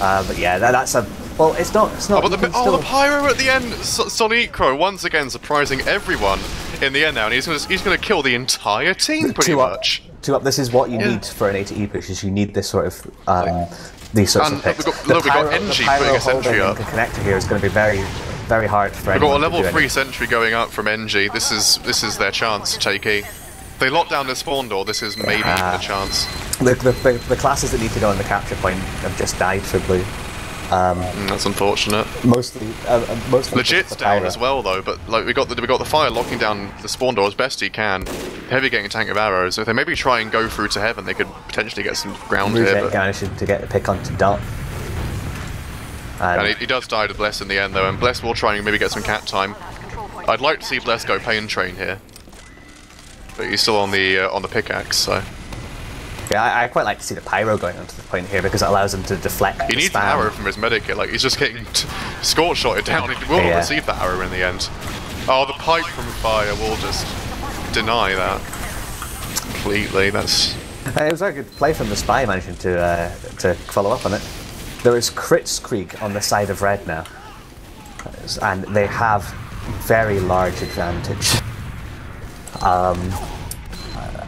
Uh, but yeah, that, that's a. Well, it's not. It's not. Oh, but the, oh, the pyro at the end. So- Sonic Crow once again surprising everyone in the end now, and he's gonna he's gonna kill the entire team pretty two up, much. two up. This is what you Yeah. need for an A to E push. Is you need this sort of um, these sorts And of picks. we've got- the look, we've got pyro, the pyro putting a sentry holding up. The connector here is going to be very, very hard for We've got a level three sentry going up from NG. This is this is their chance to take E. They lock down the spawn door. This is maybe Ah. a chance. The, the, the, the classes that need to go on the capture point have just died for blue. Mm, that's unfortunate. Mostly, uh, uh, mostly Legit's down as well though, but like we got the we got the fire locking down the spawn door as best he can. Heavy getting a tank of arrows. If they maybe try and go through to heaven, they could potentially get some ground here. But, garnishing to get the pick onto Dot. And, and he, he does die to Bless in the end though, and Bless will try and maybe get some cat time. I'd like to see Bless go pain train here, but he's still on the uh, on the pickaxe, so yeah, I, I quite like to see the pyro going onto the point here because it allows him to deflect. he needs an arrow from his medic. Like he's just getting t- scorch shotted down. He will not receive that arrow in the end. Oh, the pipe from fire will just deny that completely. That's Uh, It was a good play from the spy managing to uh, to follow up on it. There is Kritzkrieg on the side of red now, and they have very large advantage. Um,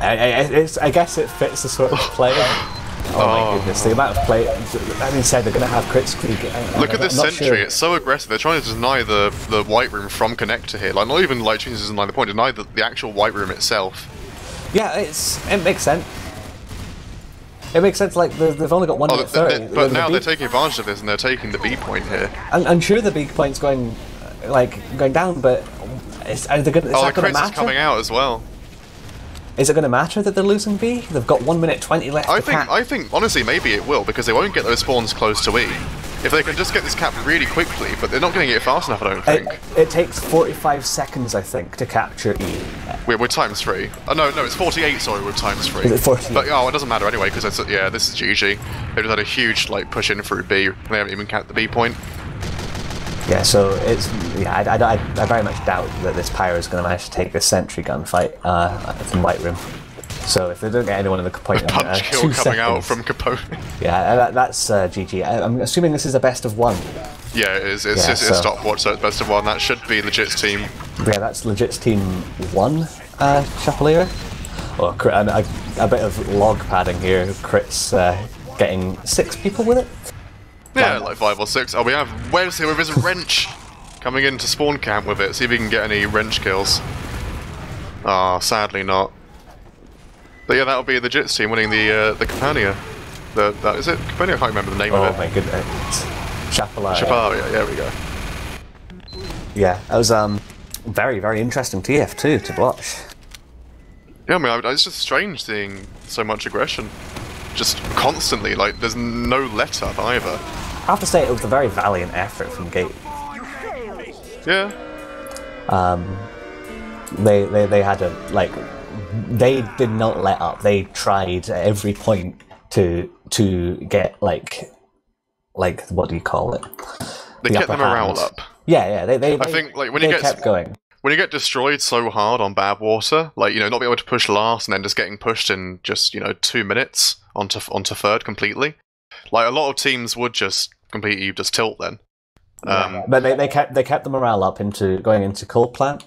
I, I, it's, I guess it fits the sort of play. Oh, my oh. goodness, the amount of play. That being said, they're going to have Kritzkrieg. I- Look at this not sentry, sure. it's so aggressive. They're trying to deny the the white room from connector here. Like not even like choosing to deny the point, deny the, the actual white room itself. Yeah, it's it makes sense. It makes sense. Like they- they've only got one Oh, minute th- th- thirty. but The- the now they're taking advantage of this and they're taking the B point here. I'm, I'm sure the B point's going, like going down, but is, are they going? Is oh, the that going to matter? coming out as well. Is it going to matter that they're losing B? They've got one minute twenty left. I to think cap. I think honestly maybe it will because they won't get those spawns close to E. If they can just get this cap really quickly, but they're not getting it fast enough, I don't think. It, it takes 45 seconds, I think, to capture E. We're, we're times three. Oh, no, no, it's 48, sorry, we're times three. Is it 48? But, oh, it doesn't matter anyway, because, yeah, this is GG. They just had a huge, like, push in through B. They haven't even capped the B point. Yeah, so it's yeah. I, I, I- very much doubt that this pyro is going to manage to take this sentry gunfight uh, from White Room. So if they don't get anyone in the point, in, Punch uh, kill coming out from Capote. yeah, uh, that, that's uh, GG. I, am assuming this is a best of one. yeah, it is. It's Yeah, it's so- stopwatch, so it's best of one. That should be Legit's team. Yeah, that's legit's team one, uh, Chapelera. Oh, a, a bit of log padding here. Crits uh, getting six people with it. Yeah, like five or six. Oh, we have Wes here with his wrench coming into spawn camp with it. See if he can get any wrench kills. Ah, sadly not. But yeah, that'll be the Jits team winning the uh, the Campania. The that is it. Campania. I can't remember the name Oh of it. Oh my goodness, Chapelera. Chaparia. There we go. Yeah, that was um very very interesting TF2 to watch. Yeah, I mean, it's just strange seeing so much aggression, just constantly. Like, there's no let up either. I have to say it was a very valiant effort from Gate. Yeah. Um, They they, they had a like they did not let up. They tried at every point to to get like like what do you call it? They The kept the morale hand. up. Yeah, yeah. They they, I they- think, like, when you get kept going. When you get destroyed so hard on Badwater, like you know, not being able to push last and then just getting pushed in just you know two minutes onto onto third completely. Like a lot of teams would just completely just tilt then. Um, But they, they kept they kept the morale up into going into coal plant,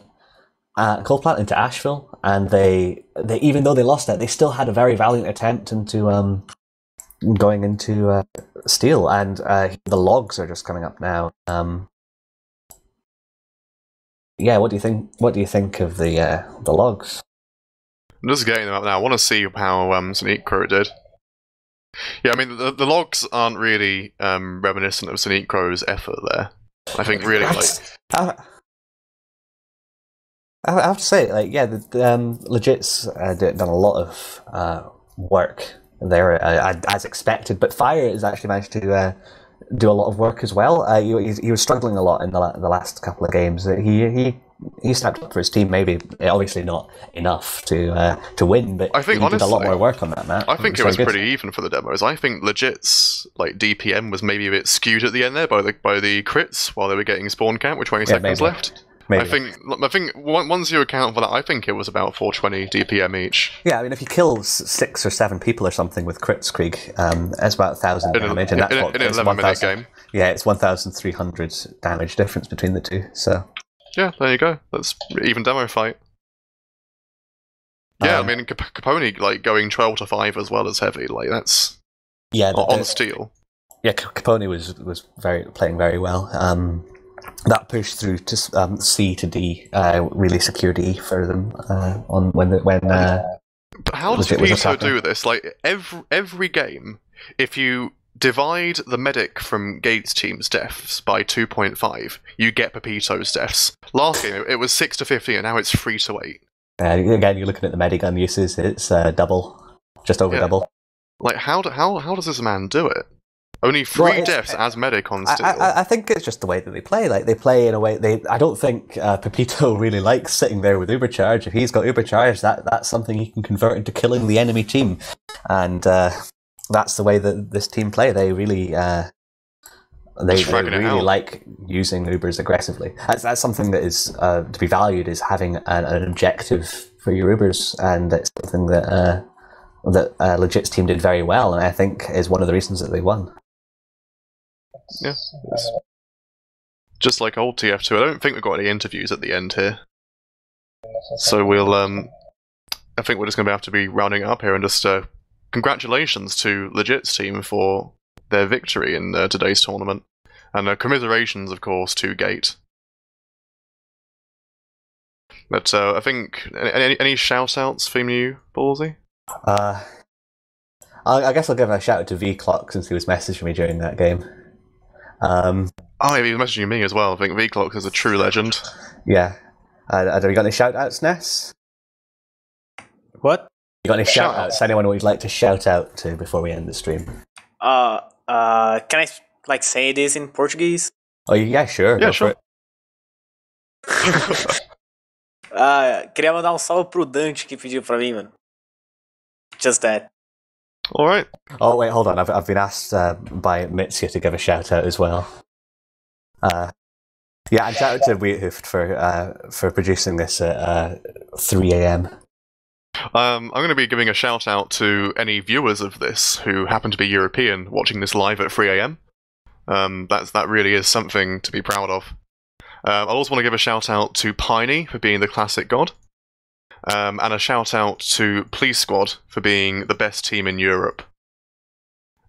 uh, coal plant into Ashville, and they they even though they lost that, they still had a very valiant attempt into um going into uh, steel, and uh, the logs are just coming up now. Um, yeah, what do you think? What do you think of the uh, the logs? I'm just getting them up now. I want to see how um, Sneak Crow did. Yeah, I mean the, the logs aren't really um, reminiscent of Sneak Crow's effort there. I think really like I, I I have to say, like, yeah, the, the, um, legit's uh, done a lot of uh, work there uh, as expected, but Fire has actually managed to uh, do a lot of work as well. Uh, he, he was struggling a lot in the, la- the last couple of games. Uh, He he he stepped up for his team, maybe uh, obviously not enough to uh, to win, but I think he did a lot more work on that map. I think it was good. pretty even for the demos. I think legit's like DPM was maybe a bit skewed at the end there by the by the crits while they were getting spawn count with 20 Yeah, seconds maybe. left. Maybe. I think I think once you account for that, I think it was about 420 DPM each. Yeah, I mean, if you kill six or seven people or something with Kritzkrieg, um, it's about a thousand a- damage, and that's in what in an it's 11 minute 1,000 game. Yeah, it's one thousand three hundred damage difference between the two. So Yeah, there you go. That's even demo fight. Yeah, Um, I mean Cap- Capone like going 12 to 5 as well as heavy. Like that's yeah, the, on the- steel. yeah, Cap- Capone was was very playing very well. Um, that push through to um, C to D uh, really secured E for them uh, on when the, when uh, But how does Legit was Pepito attacking. do this? Like every every game, if you divide the medic from Gates' team's deaths by 2.5, you get Pepito's deaths. Last game it was six to 15, and now it's three to eight. again you're looking at the Medigun uses, it's uh, double, just over Yeah. double. Like how do, how how does this man do it? Only three Well, deaths as medic on I, steel. I, I think it's just the way that they play. Like they play in a way they. I don't think uh, Pepito really likes sitting there with Ubercharge. If he's got Ubercharge, that that's something he can convert into killing the enemy team, and uh, that's the way that this team play. They really. Uh, they, they really like using Ubers aggressively. That's, that's something that is uh, to be valued is having an, an objective for your Ubers, and it's something that uh, that uh, Legit's team did very well, and I think is one of the reasons that they won. Yeah, just like old TF2. I don't think we've got any interviews at the end here, so we'll um. I think we're just going to have to be rounding up here and just uh, congratulations to Legit's team for their victory in uh, today's tournament, and uh, commiserations, of course, to Gate. But uh, I think any, any, any shout outs from you, Ballzy? Uh, I, I guess I'll give a shout out to V Clock since he was messaging me during that game. Um, Oh, yeah, he was messaging me as well. I think V Clock is a true legend. yeah. Uh, have you got any shout outs, Ness? What? You got any shout Shout-outs. outs? Anyone would like to shout out to before we end the stream? Uh, uh, can I like say this in Portuguese? Oh, yeah, sure. Yeah, go sure. For it. Ah, queria mandar um salve pro Dante que pediu pra mim, mano. Just that. All right. Oh, wait, hold on. I've, I've been asked uh, by Mitsuya to give a shout out as well. Uh, yeah, and shout out to Wiethoofd for, uh, for producing this at uh, 3 a.m. Um, I'm going to be giving a shout out to any viewers of this who happen to be European watching this live at 3 a.m. Um, that's that really is something to be proud of. Um, I also want to give a shout out to Piney for being the classic god, um, and a shout out to Police Squad for being the best team in Europe.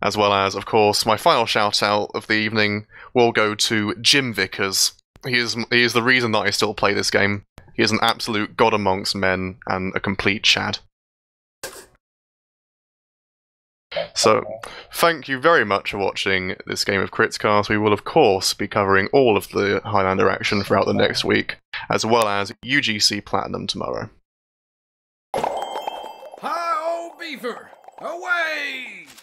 As well as, of course, my final shout out of the evening will go to Jim Vickers. He is he is the reason that I still play this game. He is an absolute god amongst men and a complete chad. So, thank you very much for watching this game of KritzKast. We will, of course, be covering all of the Highlander action throughout the next week, as well as UGC Platinum tomorrow. Hi! Away!